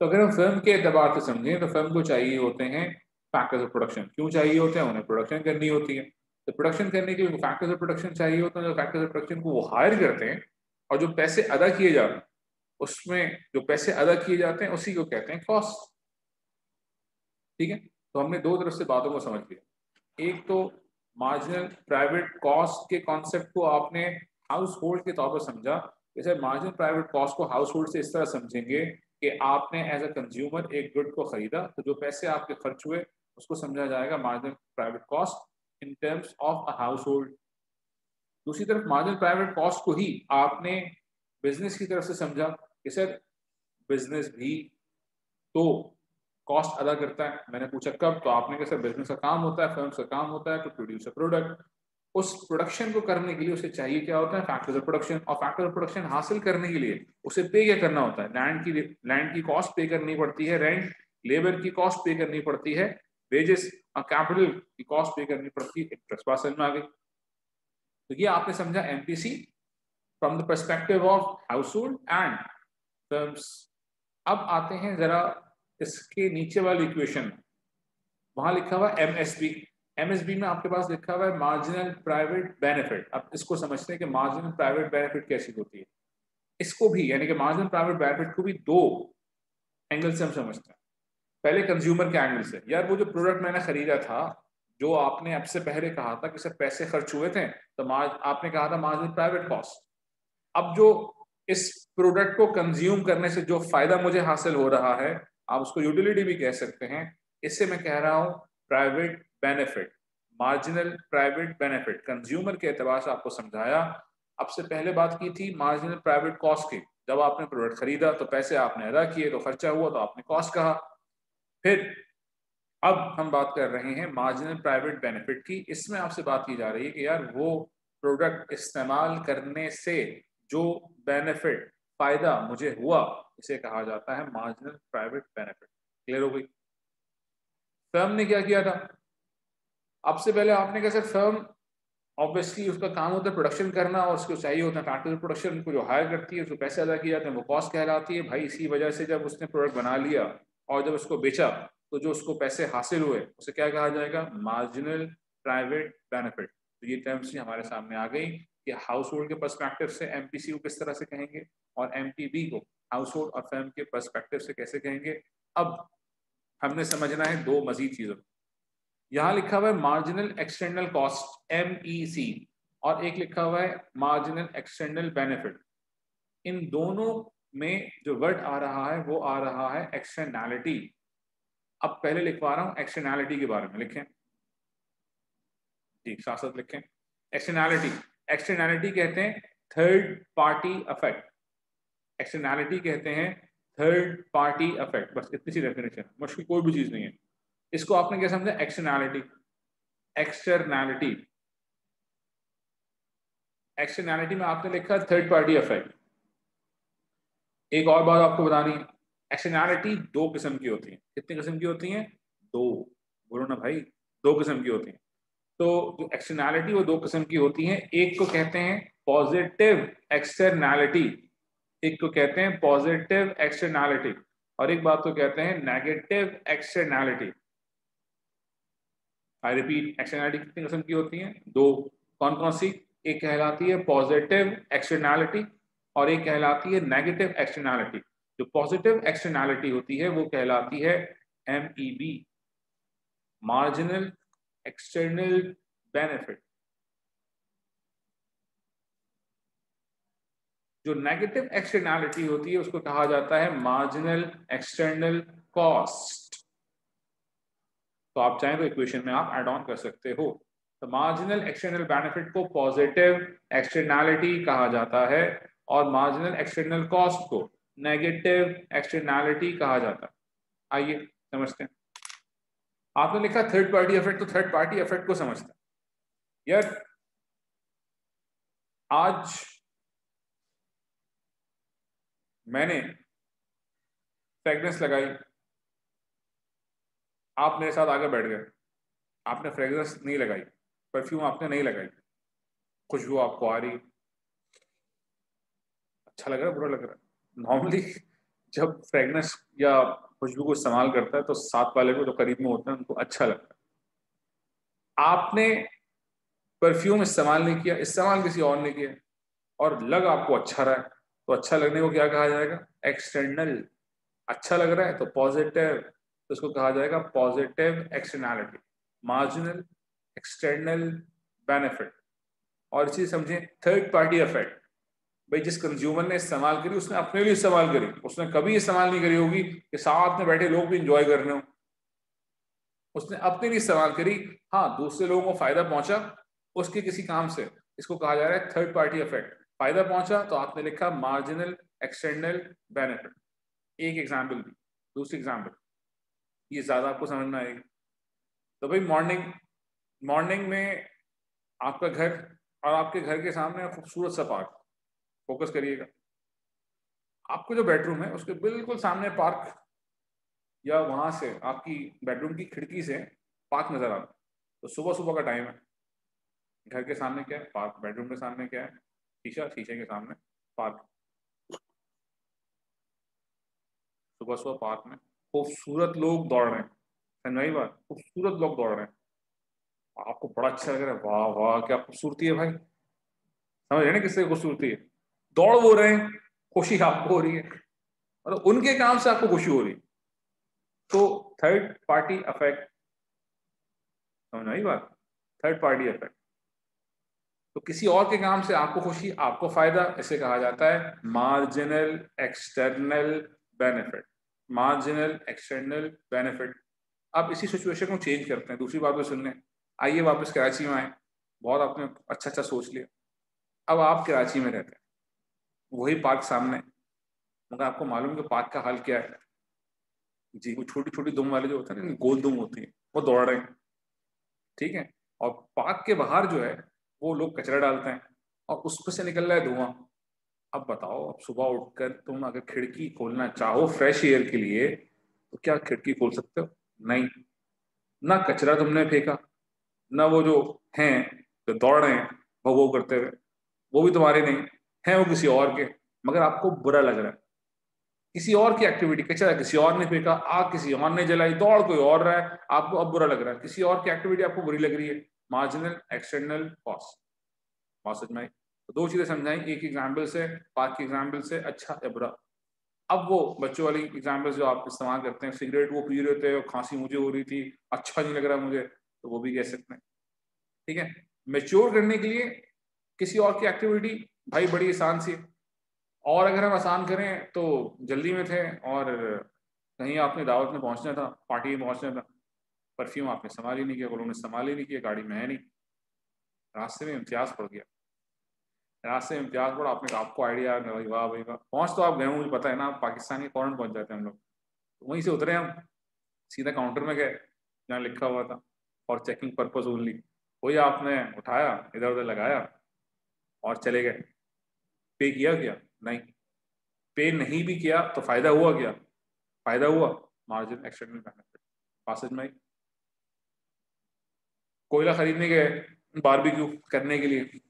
तो अगर हम फर्म के एतबार से समझें तो फर्म को चाहिए होते हैं फैक्टर्स ऑफ़ प्रोडक्शन क्यों चाहिए होते हैं? उन्हें प्रोडक्शन करनी होती है। तो प्रोडक्शन करने के लिए फैक्टर्स ऑफ़ प्रोडक्शन चाहिए होते हैं। जो फैक्टर्स ऑफ़ प्रोडक्शन को वो हायर करते हैं और जो पैसे अदा किए जाते हैं, उसमें जो पैसे अदा किए जाते हैं, उसी को कहते हैं कॉस्ट ठीक है? तो हमने दो तरफ़ से बातों को समझ लिया। एक तो मार्जिनल प्राइवेट कॉस्ट के कॉन्सेप्ट को आपने हाउस होल्ड के तौर पर समझा। जैसे मार्जिनल प्राइवेट कॉस्ट को हाउस होल्ड से इस तरह समझेंगे कि आपने एज अ कंज्यूमर एक गुड को खरीदा तो जो पैसे आपके खर्च हुए उसको समझा जाएगा marginal private cost in terms of a household दूसरी तरफ़ मार्जिनल प्राइवेट कॉस्ट को ही आपने बिज़नेस की तरफ़ से समझा कि सर बिज़नेस भी तो कॉस्ट अदा करता है। मैंने पूछा कब? तो आपने कहा, सर बिज़नेस का काम होता है फर्म्स का काम होता है टू प्रोड्यूस अ प्रोडक्ट उस प्रोडक्शन को करने के लिए उसे चाहिए क्या होता है? फैक्टर ऑफ़ प्रोडक्शन और फैक्टर ऑफ़ प्रोडक्शन हासिल करने के लिए उसे पे क्या करना होता है? लैंड की लैंड की कॉस्ट पे करनी पड़ती है रेंट लेबर की कॉस्ट पे करनी पड़ती है वेजेस और कैपिटल की कॉस्ट पे करनी पड़ती है इंटरेस्ट बात समझ में आ गई तो ये आपने समझा MPC from the perspective of household and firms अब आते हैं जरा इसके नीचे वाली इक्वेशन वहाँ लिखा हुआ एमएसपी एमएसबी में आपके पास लिखा हुआ है मार्जिनल प्राइवेट बेनिफिट अब इसको समझते हैं कि मार्जिनल प्राइवेट बेनिफिट कैसी होती है। इसको भी, यानी कि मार्जिनल प्राइवेट बेनिफिट को भी दो एंगल से हम समझते हैं। पहले कंज्यूमर के एंगल से। यार, वो जो प्रोडक्ट मैंने खरीदा था, जो आपने अब से पहले कहा था कि सर पैसे खर्च हुए थे तो मार्ज आपने कहा था मार्जिनल प्राइवेट कॉस्ट अब जो इस प्रोडक्ट को कंज्यूम करने से जो फ़ायदा मुझे हासिल हो रहा है, आप उसको यूटिलिटी भी कह सकते हैं। इससे मैं कह रहा हूँ private benefit marginal private benefit consumer के एतबार से आपको समझाया अब से पहले बात की थी मार्जिनल प्राइवेट कॉस्ट की। जब आपने प्रोडक्ट खरीदा तो पैसे आपने अदा किए तो खर्चा हुआ तो आपने कॉस्ट कहा। फिर अब हम बात कर रहे हैं मार्जिनल प्राइवेट बेनिफिट की। इसमें आपसे बात की जा रही है कि यार वो प्रोडक्ट इस्तेमाल करने से जो बेनिफिट फ़ायदा मुझे हुआ, इसे कहा जाता है मार्जिनल प्राइवेट बेनिफिट क्लियर हो गई? फर्म ने क्या किया था? अब से पहले आपने कहा, सर फर्म ऑब्वियसली उसका काम होता है प्रोडक्शन करना और उसको चाहिए होता है फैक्ट्री प्रोडक्शन को जो हायर करती है, उसको पैसे अदा किए जाते हैं, वो कॉस्ट कहलाती है। भाई, इसी वजह से जब उसने प्रोडक्ट बना लिया और जब उसको बेचा तो जो उसको पैसे हासिल हुए, उसे क्या कहा जाएगा? मार्जिनल प्राइवेट बेनिफिट तो ये टर्म्स हमारे सामने आ गई कि हाउस होल्ड के परस्पेक्टिव से MPC को किस तरह से कहेंगे और एमपीबी को हाउस होल्ड और फर्म के परस्पेक्टिव से कैसे कहेंगे? अब हमने समझना है दो मजीद चीज़ों यहाँ लिखा हुआ है मार्जिनल एक्सटर्नल कॉस्ट MEC और एक लिखा हुआ है मार्जिनल एक्सटर्नल बेनिफिट इन दोनों में जो वर्ड आ रहा है, वो आ रहा है एक्सटर्नैलिटी अब पहले लिखवा रहा हूँ एक्सटर्नैलिटी के बारे में लिखें। ठीक साथ साथ लिखें। एक्सटर्नैलिटी एक्सटर्नैलिटी कहते हैं थर्ड पार्टी अफेक्ट एक्सटर्नैलिटी कहते हैं थर्ड पार्टी अफेक्ट बस इतनी सी डेफिनेशन मुश्किल कोई भी चीज़ नहीं है। इसको आपने क्या समझा? एक्सटर्नैलिटी एक्सटर्नैलिटी एक्सटर्नैलिटी में आपने लिखा थर्ड पार्टी अफेक्ट एक और बात आपको बतानी है। एक्सटर्नैलिटी दो किस्म की होती है। कितनी किस्म की होती है? दो। बोलो ना भाई, दो किस्म की होती है। तो जो एक्सटर्नैलिटी वो दो किस्म की होती है। एक को कहते हैं पॉजिटिव एक्सटर्नैलिटी एक को कहते हैं पॉजिटिव एक्सटर्नैलिटी और एक बात को कहते हैं negative externality I repeat externality कितनी किस्म की होती है? दो। कौन कौन सी? एक कहलाती है पॉजिटिव एक्सटर्नैलिटी और एक कहलाती है नेगेटिव एक्सटर्नैलिटी जो पॉजिटिव एक्सटर्नैलिटी होती है, वो कहलाती है M E B marginal external benefit जो नेगेटिव एक्सटर्नैलिटी होती है, उसको कहा जाता है मार्जिनल एक्सटर्नल कॉस्ट तो आप चाहें तो इक्वेशन में आप एड ऑन कर सकते हो. तो मार्जिनल एक्सटर्नल बेनिफिट को पॉजिटिव एक्सटर्नैलिटी कहा जाता है. और मार्जिनल एक्सटर्नल कॉस्ट को नेगेटिव एक्सटर्नैलिटी कहा जाता है। आइए, समझते हैं। आपने लिखा थर्ड पार्टी इफ़ेक्ट तो थर्ड पार्टी इफ़ेक्ट को समझते हैं। यार आज मैंने फ्रेगनेंस लगाई। आप मेरे साथ आगे बैठ गए। आपने फ्रेगनेंस नहीं लगाई। परफ्यूम आपने नहीं लगाई। खुशबू आपको आ रही। अच्छा लग रहा है, बुरा लग रहा है। नॉर्मली जब फ्रेगनेंस या खुशबू को इस्तेमाल करता है तो साथ वाले को जो करीब में होते हैं, उनको अच्छा लगता है। आपने परफ्यूम इस्तेमाल नहीं किया, इस्तेमाल किसी और ने किया, और लग आपको अच्छा रहा है तो अच्छा लगने को क्या कहा जाएगा? एक्सटर्नल अच्छा लग रहा है तो पॉजिटिव तो उसको कहा जाएगा positive externality marginal external benefit और इसी समझें थर्ड पार्टी इफ़ेक्ट भाई, जिस कंज्यूमर ने इस्तेमाल करी, उसने अपने लिए इस्तेमाल करी। उसने कभी इस्तेमाल नहीं करी होगी कि साथ में बैठे लोग भी इंजॉय कर रहे हो। उसने अपने लिए इस्तेमाल करी। हाँ दूसरे लोगों को फ़ायदा पहुँचा उसके किसी काम से। इसको कहा जा रहा है थर्ड पार्टी इफ़ेक्ट फ़ायदा पहुँचा तो आपने लिखा मार्जिनल एक्सटर्नल बेनिफिट एक एग्ज़ाम्पल दी, दूसरी एग्ज़ाम्पल ये ज़्यादा आपको समझ में आएगी। तो भाई मॉर्निंग मॉर्निंग में आपका घर और आपके घर के सामने खूबसूरत सा पार्क फोकस करिएगा। आपको जो बेडरूम है, उसके बिल्कुल सामने पार्क या वहाँ से आपकी बेडरूम की खिड़की से पार्क नज़र आ रहा तो सुबह सुबह का टाइम है। घर के सामने क्या है? पार्क बेडरूम के सामने क्या है? शीशा, शीशे के सामने पार्क सुबह सुबह पार्क में खूबसूरत लोग दौड़ रहे हैं। समझाई बात? खूबसूरत लोग दौड़ रहे हैं। आपको बड़ा अच्छा लग रहा है। वाह वाह, क्या खूबसूरती है भाई। समझ रहे ना किससे खूबसूरती है? दौड़ वो रहे हैं, खुशी आपको हो रही है। मतलब उनके काम से आपको खुशी हो रही है। तो थर्ड पार्टी अफेक्ट समझ आई बात? थर्ड पार्टी अफेक्ट तो किसी और के काम से आपको खुशी, आपको फ़ायदा, इसे कहा जाता है marginal external benefit marginal external benefit अब इसी सिचुएशन को चेंज करते हैं। दूसरी बात भी सुन लें आइए वापस कराची में आए। बहुत आपने अच्छा अच्छा सोच लिया। अब आप कराची में रहते हैं। वही पार्क सामने। मगर आपको मालूम कि पार्क का हाल क्या है? जी, वो छोटी छोटी दुम वाले जो होते हैं ना गोल दुम होती है, वो दौड़ रहे हैं। ठीक है? और पार्क के बाहर जो है, वो लोग कचरा डालते हैं और उस पर से निकल रहा है धुआँ। अब बताओ, अब सुबह उठकर तुम अगर खिड़की खोलना चाहो फ्रेश एयर के लिए तो क्या खिड़की खोल सकते हो? नहीं। ना कचरा तुमने फेंका, ना वो जो हैं, जो दौड़ रहे हैं वो करते हुए, वो भी तुम्हारे नहीं। है वो किसी और के, मगर आपको बुरा लग रहा है। किसी और की एक्टिविटी कचरा किसी और ने फेंका, आग किसी और ने जलाई, दौड़ कोई और रहा है, आपको अब बुरा लग रहा है। किसी और की एक्टिविटी आपको बुरी लग रही है। मार्जिनल एक्सटर्नल कॉस्ट तो दो चीज़ें समझाई, एक एग्ज़ाम्पल से पार्क की एग्ज़ाम्पल से अच्छा या बुरा। अब वो बच्चों वाली एग्ज़ाम्पल जो आप इस्तेमाल करते हैं, सिगरेट वो पी रहे थे और खांसी मुझे हो रही थी अच्छा नहीं लग रहा मुझे तो वो भी कह सकते हैं। ठीक है? मेच्योर करने के लिए किसी और की एक्टिविटी भाई, बड़ी आसान सी और अगर हम आसान करें तो जल्दी में थे और कहीं आपने दावत में पहुँचना था, पार्टी में पहुँचना था, परफ्यूम आपने संभाल ही नहीं किया उन्होंने संभाल ही नहीं किया, गाड़ी में है नहीं। रास्ते में इम्तियाज़ पड़ गया। रास्ते में इम्तियाज़ पड़ा, आपने आपको आइडिया भाई वाह भाई वाह। पहुँच तो आप गए मुझे पता है ना, पाकिस्तानी फ़ौरन पहुँच जाते हैं हम लोग। तो वहीं से उतरे हम, सीधा काउंटर में गए, जहाँ लिखा हुआ था, और चेकिंग पर्पज ओनली वही आपने उठाया इधर उधर लगाया, और चले गए। पे किया क्या? नहीं। पे नहीं भी किया तो फ़ायदा हुआ क्या? फ़ायदा हुआ। मार्जिन एक्सटर्नल बेनिफिट पासेज में कोयला खरीदने गए बारबेक्यू करने के लिए।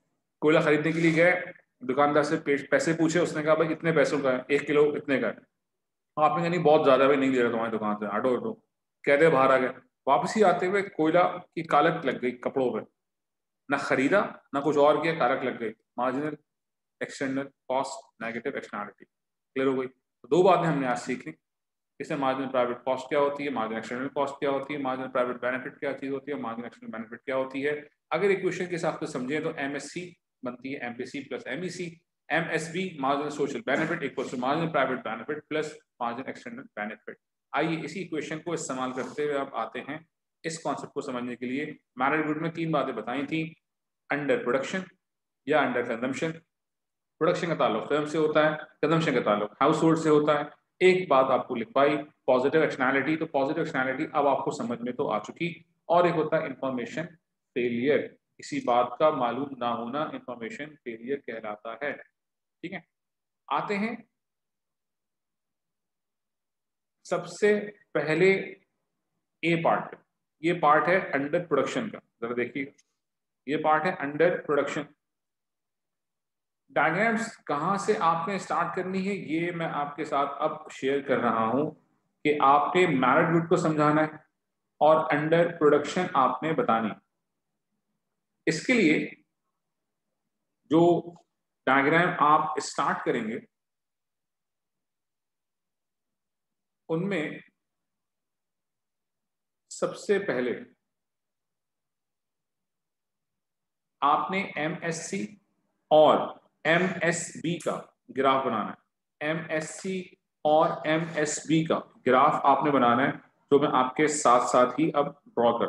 कोयला खरीदने के लिए गए। दुकानदार से पैसे पूछे। उसने कहा, भाई कितने पैसों का है। एक किलो इतने का है। आपने कहा, नहीं, बहुत ज़्यादा भाई नहीं दे रहा तुम्हारी दुकान से। आटो ऑटो कहते बाहर आ गए वापसी आते हुए कोयला की कालक लग गई कपड़ों पर ना खरीदा, ना कुछ और किया कारक लग गई। Marginal external cost negative externality clear हो गई? तो दो बातें हमने आज सीख। इसमें मार्जिनल प्राइवेट कॉस्ट क्या होती है मार्जिन एक्सटर्नल कॉस्ट क्या होती है मार्जिनल प्राइवेट बेनिफिट क्या चीज़ होती है मार्जिन एक्सटर्नल बेनिफिट क्या होती है? अगर इक्वेशन के हिसाब से समझें तो MSC बनती है MPC plus M M S B marginal social benefit equal to marginal private benefit plus margin external benefit आइए इसी इक्वेशन को इस्तेमाल करते हुए आप आते हैं इस कॉन्सेप्ट को समझने के लिए। मैनेज गुड में तीन बातें बताई थी अंडर प्रोडक्शन या अंडर कंजम्पशन प्रोडक्शन का ताल्लुक फ़िल्म से होता है कंजम्पशन का ताल्लुक हाउस होल्ड से होता है। एक बात आपको लिखवाई पॉजिटिव एक्शनैलिटी तो पॉजिटिव एक्शनैलिटी अब आपको समझ में तो आ चुकी। और एक होता है इंफॉर्मेशन फेलियर किसी बात का मालूम ना होना इंफॉर्मेशन फेलियर कहलाता है। ठीक है? आते हैं। सबसे पहले ए पार्ट ये पार्ट है अंडर प्रोडक्शन का। जरा देखिए। ये पार्ट है अंडर प्रोडक्शन डायग्राम्स कहाँ से आपने स्टार्ट करनी है, ये मैं आपके साथ अब शेयर कर रहा हूँ कि आपने मैरिड ग्रुप को समझाना है और अंडर प्रोडक्शन आपने बतानी इसके लिए जो डायग्राम आप स्टार्ट करेंगे, उनमें सबसे पहले आपने एमएससी और एमएसबी का ग्राफ बनाना है। एमएससी और एमएसबी का ग्राफ आपने बनाना है, जो मैं आपके साथ साथ ही अब ड्रॉ कर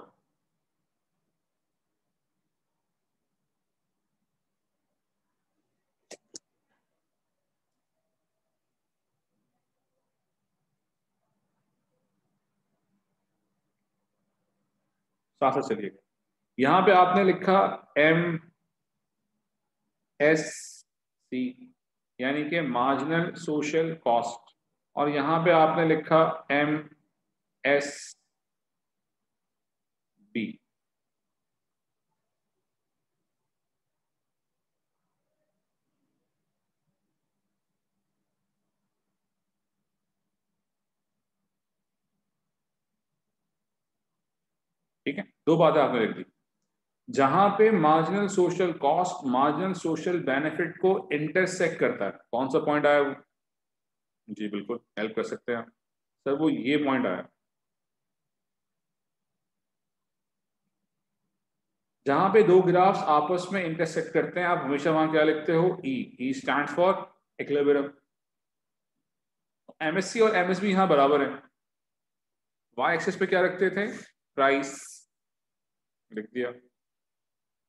साथ साथ चलिएगा। यहाँ पे आपने लिखा एम एस सी यानी कि मार्जिनल सोशल कॉस्ट और यहाँ पे आपने लिखा एम एस बी ठीक है? दो बातें आपने लिख दी। जहाँ पे marginal social cost marginal social benefit को इंटरसेक्ट करता है। कौन सा पॉइंट आया वो? जी, बिल्कुल हेल्प कर सकते हैं सर, वो ये पॉइंट आया। जहाँ पे दो ग्राफ्स आपस में इंटरसेक्ट करते हैं, आप हमेशा वहाँ क्या लिखते हो? E E stand for equilibrium MSC और एमएसबी यहाँ बराबर है। वाई एक्सेस पे क्या रखते थे? प्राइस लिख दिया।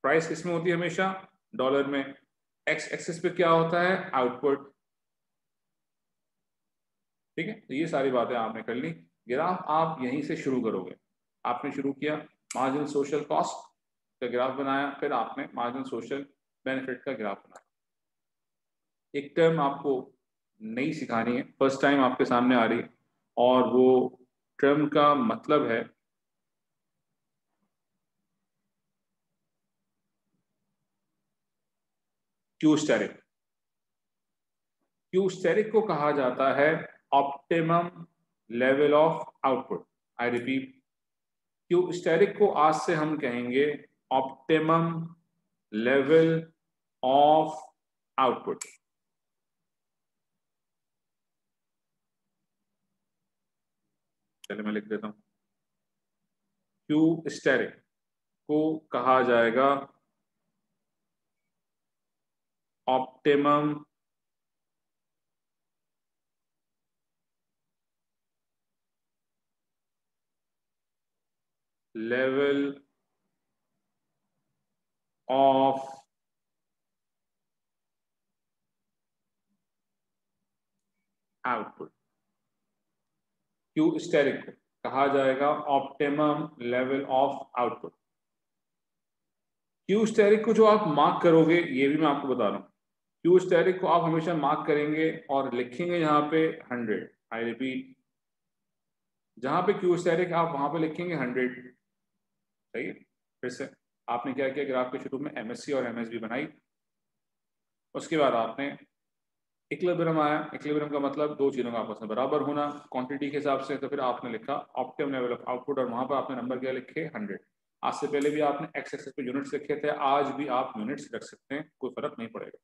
प्राइस किसमें होती है हमेशा? डॉलर में. एक्स एक्सेस पे क्या होता है? आउटपुट ठीक है? तो ये सारी बातें आपने कर ली। ग्राफ आप यहीं से शुरू करोगे। आपने शुरू किया मार्जिन सोशल कॉस्ट का ग्राफ बनाया, फिर आपने मार्जिन सोशल बेनिफिट का ग्राफ बनाया। एक टर्म आपको नई सिखानी है। फ़र्स्ट टाइम आपके सामने आ रही है। और वो टर्म का मतलब है क्यूस्टेरिक क्यूस्टेरिक को कहा जाता है optimum level of output I repeat Q asterisk को आज से हम कहेंगे ऑप्टिमम लेवल ऑफ़ आउटपुट चलिए मैं लिख देता हूँ। क्यू स्टेरिक को कहा जाएगा optimum. Level of output Q asterisk कहा जाएगा optimum level of output Q asterisk को जो आप मार्क करोगे, ये भी मैं आपको बता रहा हूँ। क्यू स्टेरिक को आप हमेशा मार्क करेंगे और लिखेंगे यहाँ पे हंड्रेड आई रिपीट जहाँ पे क्यू स्टेरिक आप वहाँ पे लिखेंगे हंड्रेड सही? फिर से, आपने क्या किया? ग्राफ के शुरू में एमएससी और एमएसबी बनाई। उसके बाद आपने इक्लेब्रम आया। इक्लेब्रम का मतलब दो चीज़ों का आपस में बराबर होना। क्वांटिटी के हिसाब से तो फिर आपने लिखा ऑप्टिम लेवल ऑफ़ आउटपुट और वहाँ पर आपने नंबर क्या लिखे? हंड्रेड आज से पहले भी आपने एक्स एक्सेस पे यूनिट्स लिखे थे। आज भी आप यूनिट्स रख सकते हैं। कोई फ़र्क नहीं पड़ेगा।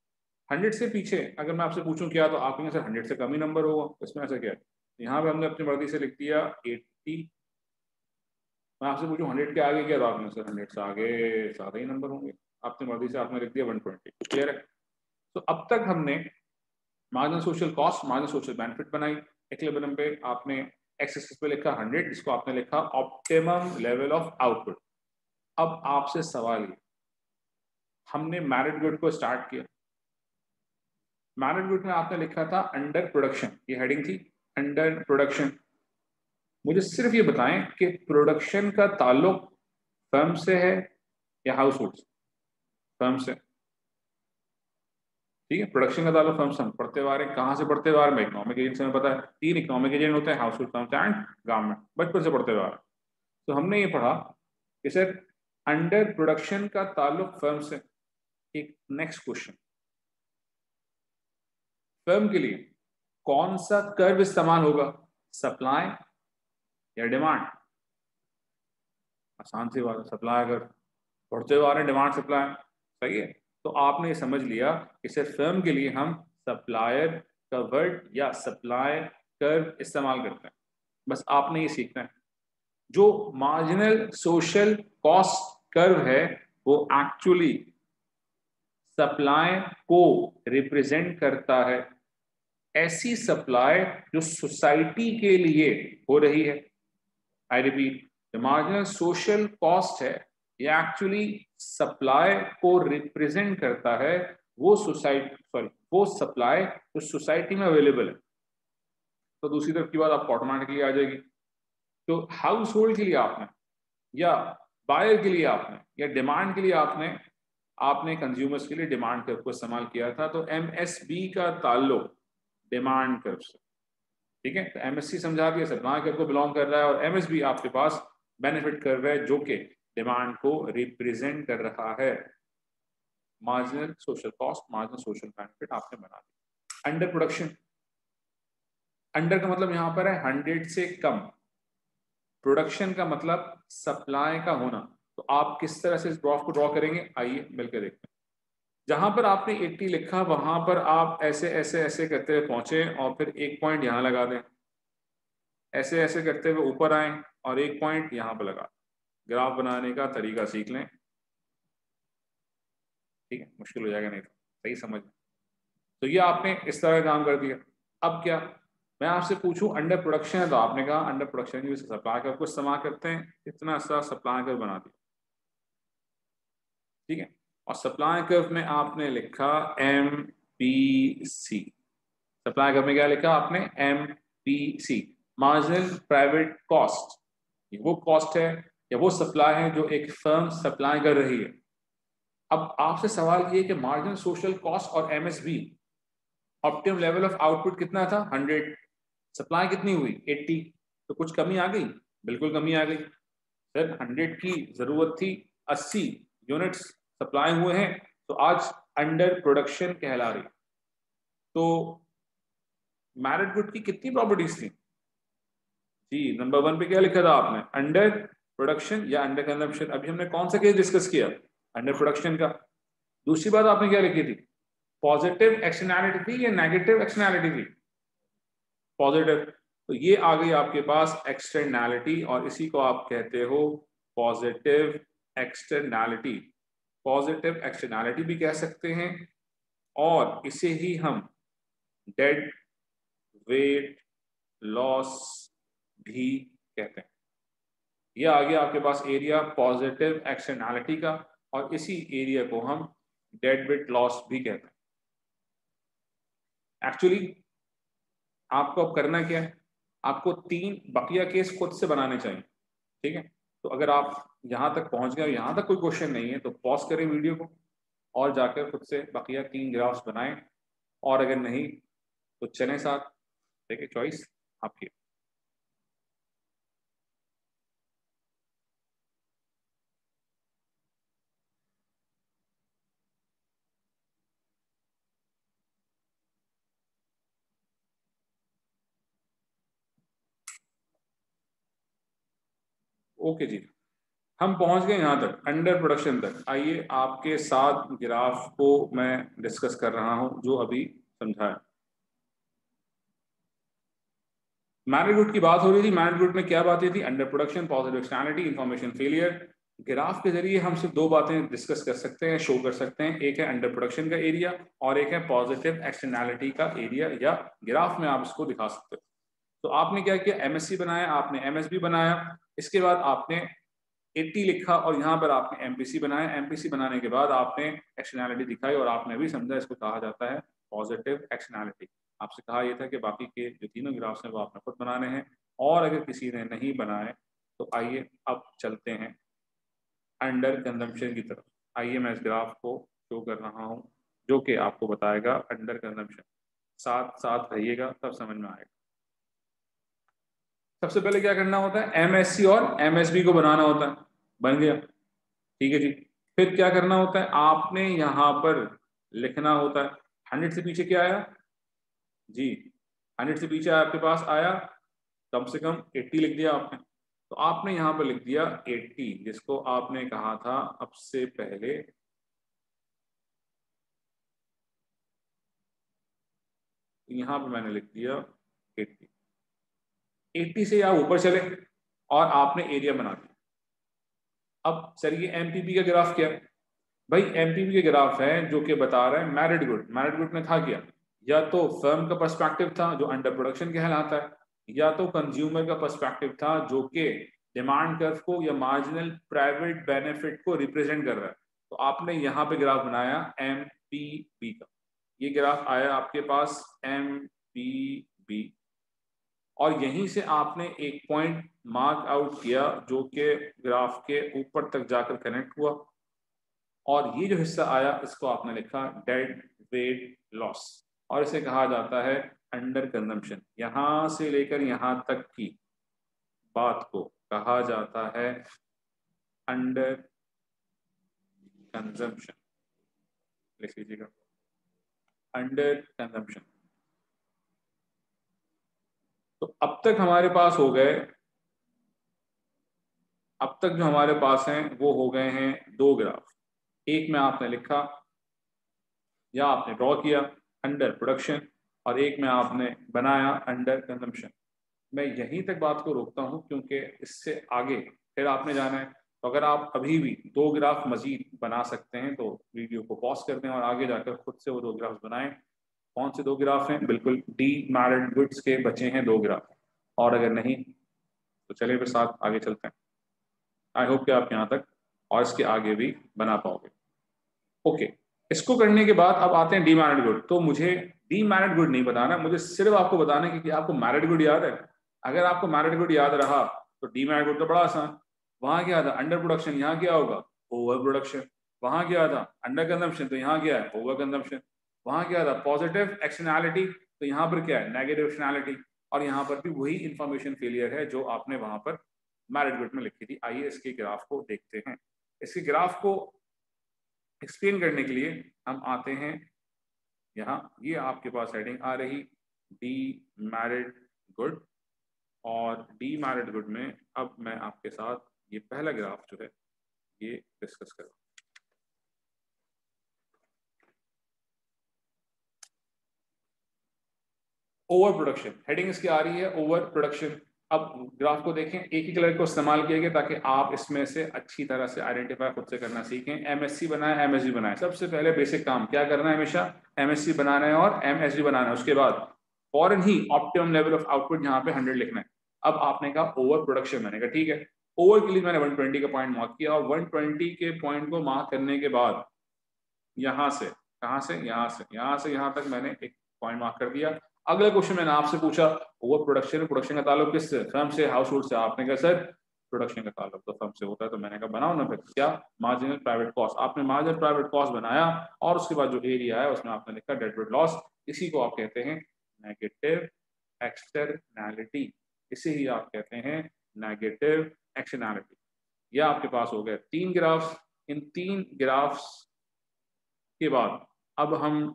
हंड्रेड से पीछे, अगर मैं आपसे पूछूँ क्या तो आप कहेंगे सर हंड्रेड से कम ही नंबर होगा। इसमें ऐसा क्या है? यहाँ पे हमने अपनी मर्ज़ी से लिख दिया, एट्टी। मैं आपसे पूछूँ हंड्रेड के आगे क्या तो आपने सर हंड्रेड से आगे ज़्यादा ही नंबर होंगे। अपनी मर्ज़ी से आपने लिख दिया वन ट्वेंटी क्लियर है? तो अब तक हमने marginal social cost marginal social benefit बनाई। इक्विलिब्रियम पे आपने एक्स पे लिखा हंड्रेड जिसको आपने लिखा ऑप्टिमम लेवल ऑफ़ आउटपुट अब आपसे सवाल ये, हमने मैरिड गुड को स्टार्ट किया। मैरिड गुड में आपने लिखा था अंडर प्रोडक्शन ये हेडिंग थी अंडर प्रोडक्शन मुझे सिर्फ़ ये बताएँ कि प्रोडक्शन का ताल्लुक फर्म से है या हाउस होल्ड से? फर्म से। ठीक है प्रोडक्शन का ताल्लुक फर्म से हम पढ़ते हुआ रहे कहाँ से पढ़ते हुआ रहे इकोनॉमिक एजेंट से पता है। तीन इकोनॉमिक एजेंट होते हैं household firm and government बचपन से पढ़ते हुए आ तो हमने ये पढ़ा कि सर अंडर प्रोडक्शन का ताल्लुक फर्म से एक नेक्स्ट क्वेश्चन फर्म के लिए कौन सा कर्व इस्तेमाल होगा? सप्लाई या डिमांड आसान सी बात है सप्लाई अगर बढ़ते हुए आ रहे हैं डिमांड सप्लाई सही है? तो आपने ये समझ लिया कि सिर्फ़ फर्म के लिए हम सप्लायर का वर्ड या सप्लाई कर्व इस्तेमाल करते हैं। बस आपने ये सीखना है। जो मार्जिनल सोशल कॉस्ट कर्व है, वो एक्चुअली सप्लाई को रिप्रेजेंट करता है। ऐसी सप्लाई जो सोसाइटी के लिए हो रही है। I repeat the marginal social cost है, ये एक्चुअली सप्लाई को रिप्रेजेंट करता है, वो सोसाइटी सॉरी वो सप्लाई जो सोसाइटी में अवेलेबल है। तो दूसरी तरफ़ की बात आपको ऑटोमेटिकली आ जाएगी। तो हाउस होल्ड के लिए आपने, या बायर के लिए आपने, या डिमांड के लिए आपने आपने कंज्यूमर्स के लिए डिमांड कर्व को इस्तेमाल किया था तो एमएसबी का ताल्लुक डिमांड कर्व से। ठीक है? तो एम समझा दिया सप्लाई कर्व को बिलोंग कर रहा है, और एम आपके पास बेनिफिट कर रहा है, जो कि डिमांड को रिप्रेजेंट कर रहा है। Marginal social cost marginal social benefit आपने बना दिया। अंडर प्रोडक्शन अंडर का मतलब यहाँ पर है हंड्रेड से कम। प्रोडक्शन का मतलब सप्लाई का होना। तो आप किस तरह से इस ग्राफ को ड्रॉ करेंगे, आइए मिलकर देखते हैं। जहाँ पर आपने 80 लिखा, वहाँ पर आप ऐसे ऐसे ऐसे करते हुए पहुँचे और फिर एक पॉइंट यहाँ लगा दें। ऐसे ऐसे करते हुए ऊपर आए और एक पॉइंट यहाँ पर लगा ग्राफ बनाने का तरीका सीख लें। ठीक है, मुश्किल हो जाएगा, नहीं तो सही समझ। तो ये आपने इस तरह का काम कर दिया। अब क्या? मैं आपसे पूछूँ अंडर प्रोडक्शन है तो आपने कहा अंडर प्रोडक्शन सप्लाई कर कुछ समा करते हैं, इतना सा सप्लाई कर बना दिया। ठीक है? और सप्लाई कर्व में आपने लिखा M P C supply curve में क्या लिखा आपने? M P C marginal private cost वो कॉस्ट है, या वो सप्लाई है जो एक फर्म सप्लाई कर रही है। अब आपसे सवाल ये कि मार्जिनल सोशल कॉस्ट और MSB optimum level of output कितना था? हंड्रेड सप्लाई कितनी हुई? 80 तो कुछ कमी आ गई? बिल्कुल कमी आ गई। सर 100 की ज़रूरत थी 80 यूनिट्स सप्लाई हुए हैं तो आज अंडर प्रोडक्शन कहला रही। तो मैरिड गुड की कितनी प्रॉपर्टीज़ थी? जी नंबर वन पे क्या लिखा था आपने? अंडर प्रोडक्शन या अंडर कंजम्पशन अभी हमने कौन सा केस डिस्कस किया? अंडर प्रोडक्शन का। दूसरी बात आपने क्या लिखी थी? पॉजिटिव एक्शनैलिटी थी या नेगेटिव एक्शनैलिटी थी? पॉजिटिव तो ये आ गई आपके पास एक्सटर्नैलिटी और इसी को आप कहते हो पॉजिटिव एक्सटर्नैलिटी पॉजिटिव एक्सटर्नैलिटी भी कह सकते हैं, और इसे ही हम डेड वेट लॉस भी कहते हैं। ये आ गया आपके पास एरिया पॉजिटिव एक्सटर्नैलिटी का, और इसी एरिया को हम डेड वेट लॉस भी कहते हैं। एक्चुअली आपको अब करना क्या है? आपको तीन बकिया केस खुद से बनाने चाहिए, ठीक है? तो अगर आप यहाँ तक पहुँच गए यहाँ तक कोई क्वेश्चन नहीं है तो पॉज करें वीडियो को और जाकर खुद से बकिया तीन ग्राफ्स बनाएँ और अगर नहीं तो चलें साथ। ठीक है चॉइस आपकी ओके जी। हम पहुँच गए यहाँ तक अंडर प्रोडक्शन तक। आइए आपके साथ ग्राफ को मैं डिस्कस कर रहा हूँ, जो अभी समझाया मैनेजमेंट की बात हो रही थी मैनेजमेंट में क्या बातें थी? Under production positive externality information failure graph के ज़रिए हम सिर्फ़ दो बातें डिस्कस कर सकते हैं शो कर सकते हैं। एक है अंडर प्रोडक्शन का एरिया और एक है पॉजिटिव एक्सटर्नैलिटी का एरिया या ग्राफ में आप इसको दिखा सकते हो। तो आपने क्या किया? एमएससी बनाया, आपने एमएसबी बनाया। इसके बाद आपने 80 लिखा और यहाँ पर आपने एमपीसी बनाया। एमपीसी बनाने के बाद आपने एक्शनैलिटी दिखाई और आपने भी समझा, इसको कहा जाता है पॉजिटिव एक्शनैलिटी आपसे कहा यह था कि बाकी के जो तीनों ग्राफ्स हैं वो आपने खुद बनाने हैं और अगर किसी ने नहीं बनाए तो आइए अब चलते हैं अंडर कंजम्पशन की तरफ़। आइए मैं इस ग्राफ को शो कर रहा हूँ, जो कि आपको बताएगा अंडर कंजम्पशन साथ साथ रहिएगा तब समझ में आएगा। सबसे पहले क्या करना होता है? एमएससी और एमएसबी को बनाना होता है। बन गया। ठीक है जी। फिर क्या करना होता है? आपने यहाँ पर लिखना होता है। हंड्रेड से पीछे क्या आया? जी, हंड्रेड से पीछे आपके पास आया। कम से कम एट्टी लिख दिया आपने। तो आपने यहाँ पर लिख दिया एट्टी, जिसको आपने कहा था अब से पहले। यहाँ पर मैंने लिख दिया एट्टी। 80 से आप ऊपर चले और आपने एरिया बना दिया। अब सर, ये एमपीपी का ग्राफ क्या है? भाई एमपीपी के ग्राफ है जो कि बता रहे हैं मैरिड गुड मैरिड गुड में था क्या? या तो फर्म का पर्सपेक्टिव था जो अंडर प्रोडक्शन कहलाता है, या तो कंज्यूमर का पर्सपेक्टिव था जो कि डिमांड कर्व को या मार्जिनल प्राइवेट बेनिफिट को रिप्रेजेंट कर रहा है। तो आपने यहाँ पे ग्राफ बनाया एम पी बी का। ये ग्राफ आया आपके पास एम पी बी और यहीं से आपने एक पॉइंट मार्क आउट किया जो कि ग्राफ के ऊपर तक जाकर कनेक्ट हुआ। और ये जो हिस्सा आया, इसको आपने लिखा डेड वेट लॉस और इसे कहा जाता है अंडर कंजम्पशन यहाँ से लेकर यहाँ तक की बात को कहा जाता है अंडर कंजम्पशन लिख लीजिएगा। अंडर कंजम्पशन तो अब तक हमारे पास हो गए, अब तक जो हमारे पास हैं, वो हो गए हैं दो ग्राफ। एक में आपने लिखा या आपने ड्रॉ किया अंडर प्रोडक्शन और एक में आपने बनाया अंडर कंजम्पशन मैं यहीं तक बात को रोकता हूँ क्योंकि इससे आगे फिर आपने जाना है। तो अगर आप अभी भी दो ग्राफ मजीद बना सकते हैं तो वीडियो को पॉज कर दें और आगे जाकर खुद से वो दो ग्राफ बनाएँ। कौन से दो ग्राफ हैं? बिल्कुल डी मैरिड गुड्स के बचे हैं दो ग्राफ। और अगर नहीं तो चलिए फिर साथ आगे चलते हैं। आई होप कि आप यहाँ तक और इसके आगे भी बना पाओगे। ओके इसको करने के बाद अब आते हैं डी मैरिड गुड। तो मुझे डी मैरिड गुड नहीं बताना, मुझे सिर्फ़ आपको बताना है कि आपको मैरिड गुड याद है। अगर आपको मैरिड गुड याद रहा तो डी मैरिड गुड तो बड़ा आसान। वहाँ क्या था? अंडर प्रोडक्शन यहाँ क्या होगा? Over production. वहाँ क्या था? अंडर कंजम्पशन तो यहाँ क्या है? Over consumption. वहाँ क्या था? पॉजिटिव एक्शनैलिटी तो यहाँ पर क्या है? नेगेटिव एक्शनैलिटी और यहाँ पर भी वही इंफॉर्मेशन फेलियर है जो आपने वहाँ पर मैरिड गुड में लिखी थी। आइए इसके ग्राफ को देखते हैं। इसके ग्राफ को एक्सप्लेन करने के लिए हम आते हैं। यहाँ, ये आपके पास हेडिंग आ रही डी मैरिड गुड और डी मैरिड गुड में अब मैं आपके साथ ये पहला ग्राफ जो है, ये डिस्कस करो। ओवर प्रोडक्शन हेडिंग इसकी आ रही है ओवर प्रोडक्शन अब ग्राफ को देखें, एक ही कलर को इस्तेमाल किया गया ताकि आप इसमें से अच्छी तरह से आइडेंटिफाई खुद से करना सीखें। एमएससी बनाए एमएसजी बनाए। सबसे पहले बेसिक काम क्या करना है हमेशा? एमएससी बनाना है और एमएसजी बनाना है। उसके बाद फॉरन ही ऑप्टिमम लेवल ऑफ़ आउटपुट यहाँ पे हंड्रेड लिखना है। अब आपने कहा ओवर प्रोडक्शन मैंने कहा, ठीक है। ओवर के लिए मैंने 120 का पॉइंट मार्क किया और 120 के पॉइंट को मार्क करने के बाद यहाँ से, कहाँ से? यहाँ से यहाँ से, यहाँ तक मैंने एक पॉइंट मार्क कर दिया। अगला क्वेश्चन मैंने आपसे पूछा ओवर प्रोडक्शन प्रोडक्शन का ताल्लुक किस फर्म से हाउस होल्ड से, आपने कहा, सर प्रोडक्शन का ताल्लुक तो फर्म से होता है तो मैंने कहा, बनाओ ना फिर, क्या? मार्जिनल प्राइवेट कॉस्ट आपने मार्जिनल प्राइवेट कॉस्ट बनाया और उसके बाद जो एरिया है, उसमें आपने लिखा डेडवेड लॉस इसी को आप कहते हैं नेगेटिव एक्सटर्नैलिटी इसे ही आप कहते हैं नेगेटिव एक्शनैलिटी यह आपके पास हो गया तीन ग्राफ्स इन तीन ग्राफ्स के बाद, अब हम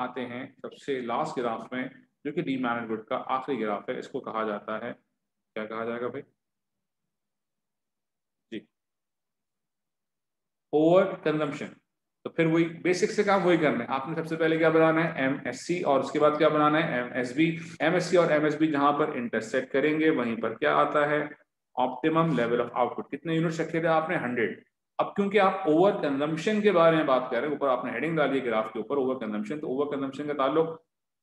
आते हैं सबसे लास्ट ग्राफ में, जो कि डी गुड का आखिरी ग्राफ है, इसको कहा जाता है। क्या कहा जाएगा भाई? जी। ओवर कंजम्पशन तो फिर वही बेसिक से काम वही करना है। आपने सबसे पहले क्या बनाना है? एम एस सी और उसके बाद क्या बनाना है? M S B M S C और एम एस बी जहाँ पर इंटरसेक्ट करेंगे, वहीं पर क्या आता है? ऑप्टिमम लेवल ऑफ़ आउटपुट कितने यूनिट रखे थे आपने? हंड्रेड अब क्योंकि आप ओवर कंजम्पशन के बारे में बात कर रहे हैं, ऊपर आपने हेडिंग डाली है ग्राफ के ऊपर ओवर कंजम्पशन तो ओवर कंजम्पशन का ताल्लुक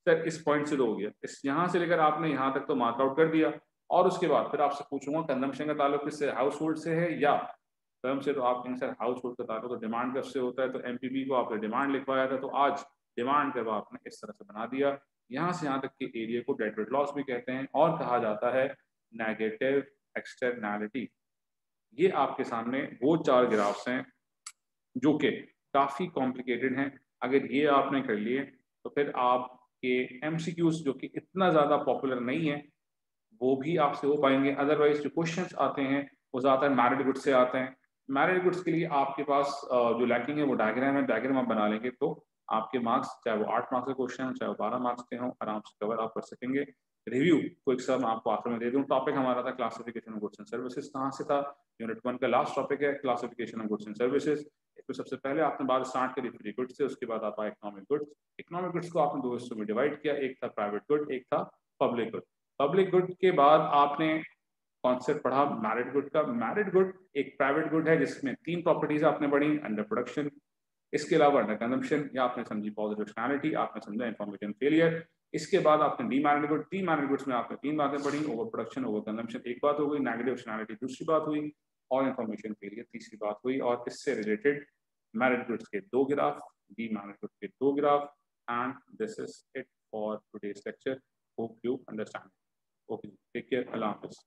सर इस पॉइंट से तो हो गया। इस यहाँ से लेकर आपने यहाँ तक तो मार्कआउट कर दिया। और उसके बाद फिर आपसे पूछूँगा कंजम्पशन का ताल्लुक किससे हाउस होल्ड से है या फर्म से? तो आप कहेंगे, सर हाउस होल्ड का ताल्लुक तो डिमांड कब से होता है? तो एम को आपने डिमांड लिखवाया था तो आज डिमांड कर्व आपने इस तरह से बना दिया? यहाँ से यहाँ तक के एरिया को डेटवेट लॉस भी कहते हैं और कहा जाता है नेगेटिव एक्सटर्नैलिटी ये आपके सामने वो चार ग्राफ्स हैं जो कि काफ़ी कॉम्प्लिकेटेड हैं। अगर ये आपने कर लिए तो फिर आपके एम जो कि इतना ज़्यादा पॉपुलर नहीं है, वो भी आपसे हो पाएँगे। अदरवाइज़ जो क्वेश्चंस आते हैं, वो ज़्यादातर मैरिड गुड्स से आते हैं। मैरिड गुड्स के लिए आपके पास जो लैकिंग है, वो डायग्राम है। डायग्राम आप बना लेंगे तो आपके मार्क्स चाहे वो आठ मार्क्स के क्वेश्चन हो, चाहे वो बारह मार्क्स के हों, आराम से कवर आप कर सकेंगे। रिव्यू क्विक सर मैं आपको आखिर में दे दूँ टॉपिक हमारा था classification of goods and services कहाँ से था? यूनिट वन का लास्ट टॉपिक है classification of goods and services तो सबसे पहले आपने बात स्टार्ट करी फ्री गुड्स से, उसके बाद आप इकोनॉमिक गुड्स इकोनॉमिक गुड्स को आपने दो हिस्सों में डिवाइड किया, एक था प्राइवेट गुड एक था पब्लिक गुड पब्लिक गुड के बाद आपने कॉन्सेप्ट पढ़ा मैरिड गुड का। मैरिड गुड एक प्राइवेट गुड है, जिसमें तीन प्रॉपर्टीज़ आपने पढ़ी अंडर प्रोडक्शन इसके अलावा अंडर कंजम्पशन या आपने समझी पॉजिटिव आपने समझा इन्फॉर्मेशन फेलियर इसके बाद आपने demerit good demerit goods में आपने तीन बातें पढ़ी ओवर प्रोडक्शन ओवर कंजम्पशन एक बात हो गई नेगेटिव दूसरी बात हुई और इन्फॉर्मेशन फेलियर तीसरी बात हुई, और इससे रिलेटेड मैरिट गुड्स के दो ग्राफ डी मैरिड गुड के दो graph and this is it for today's lecture hope you understand okay take care Allah हाफिज़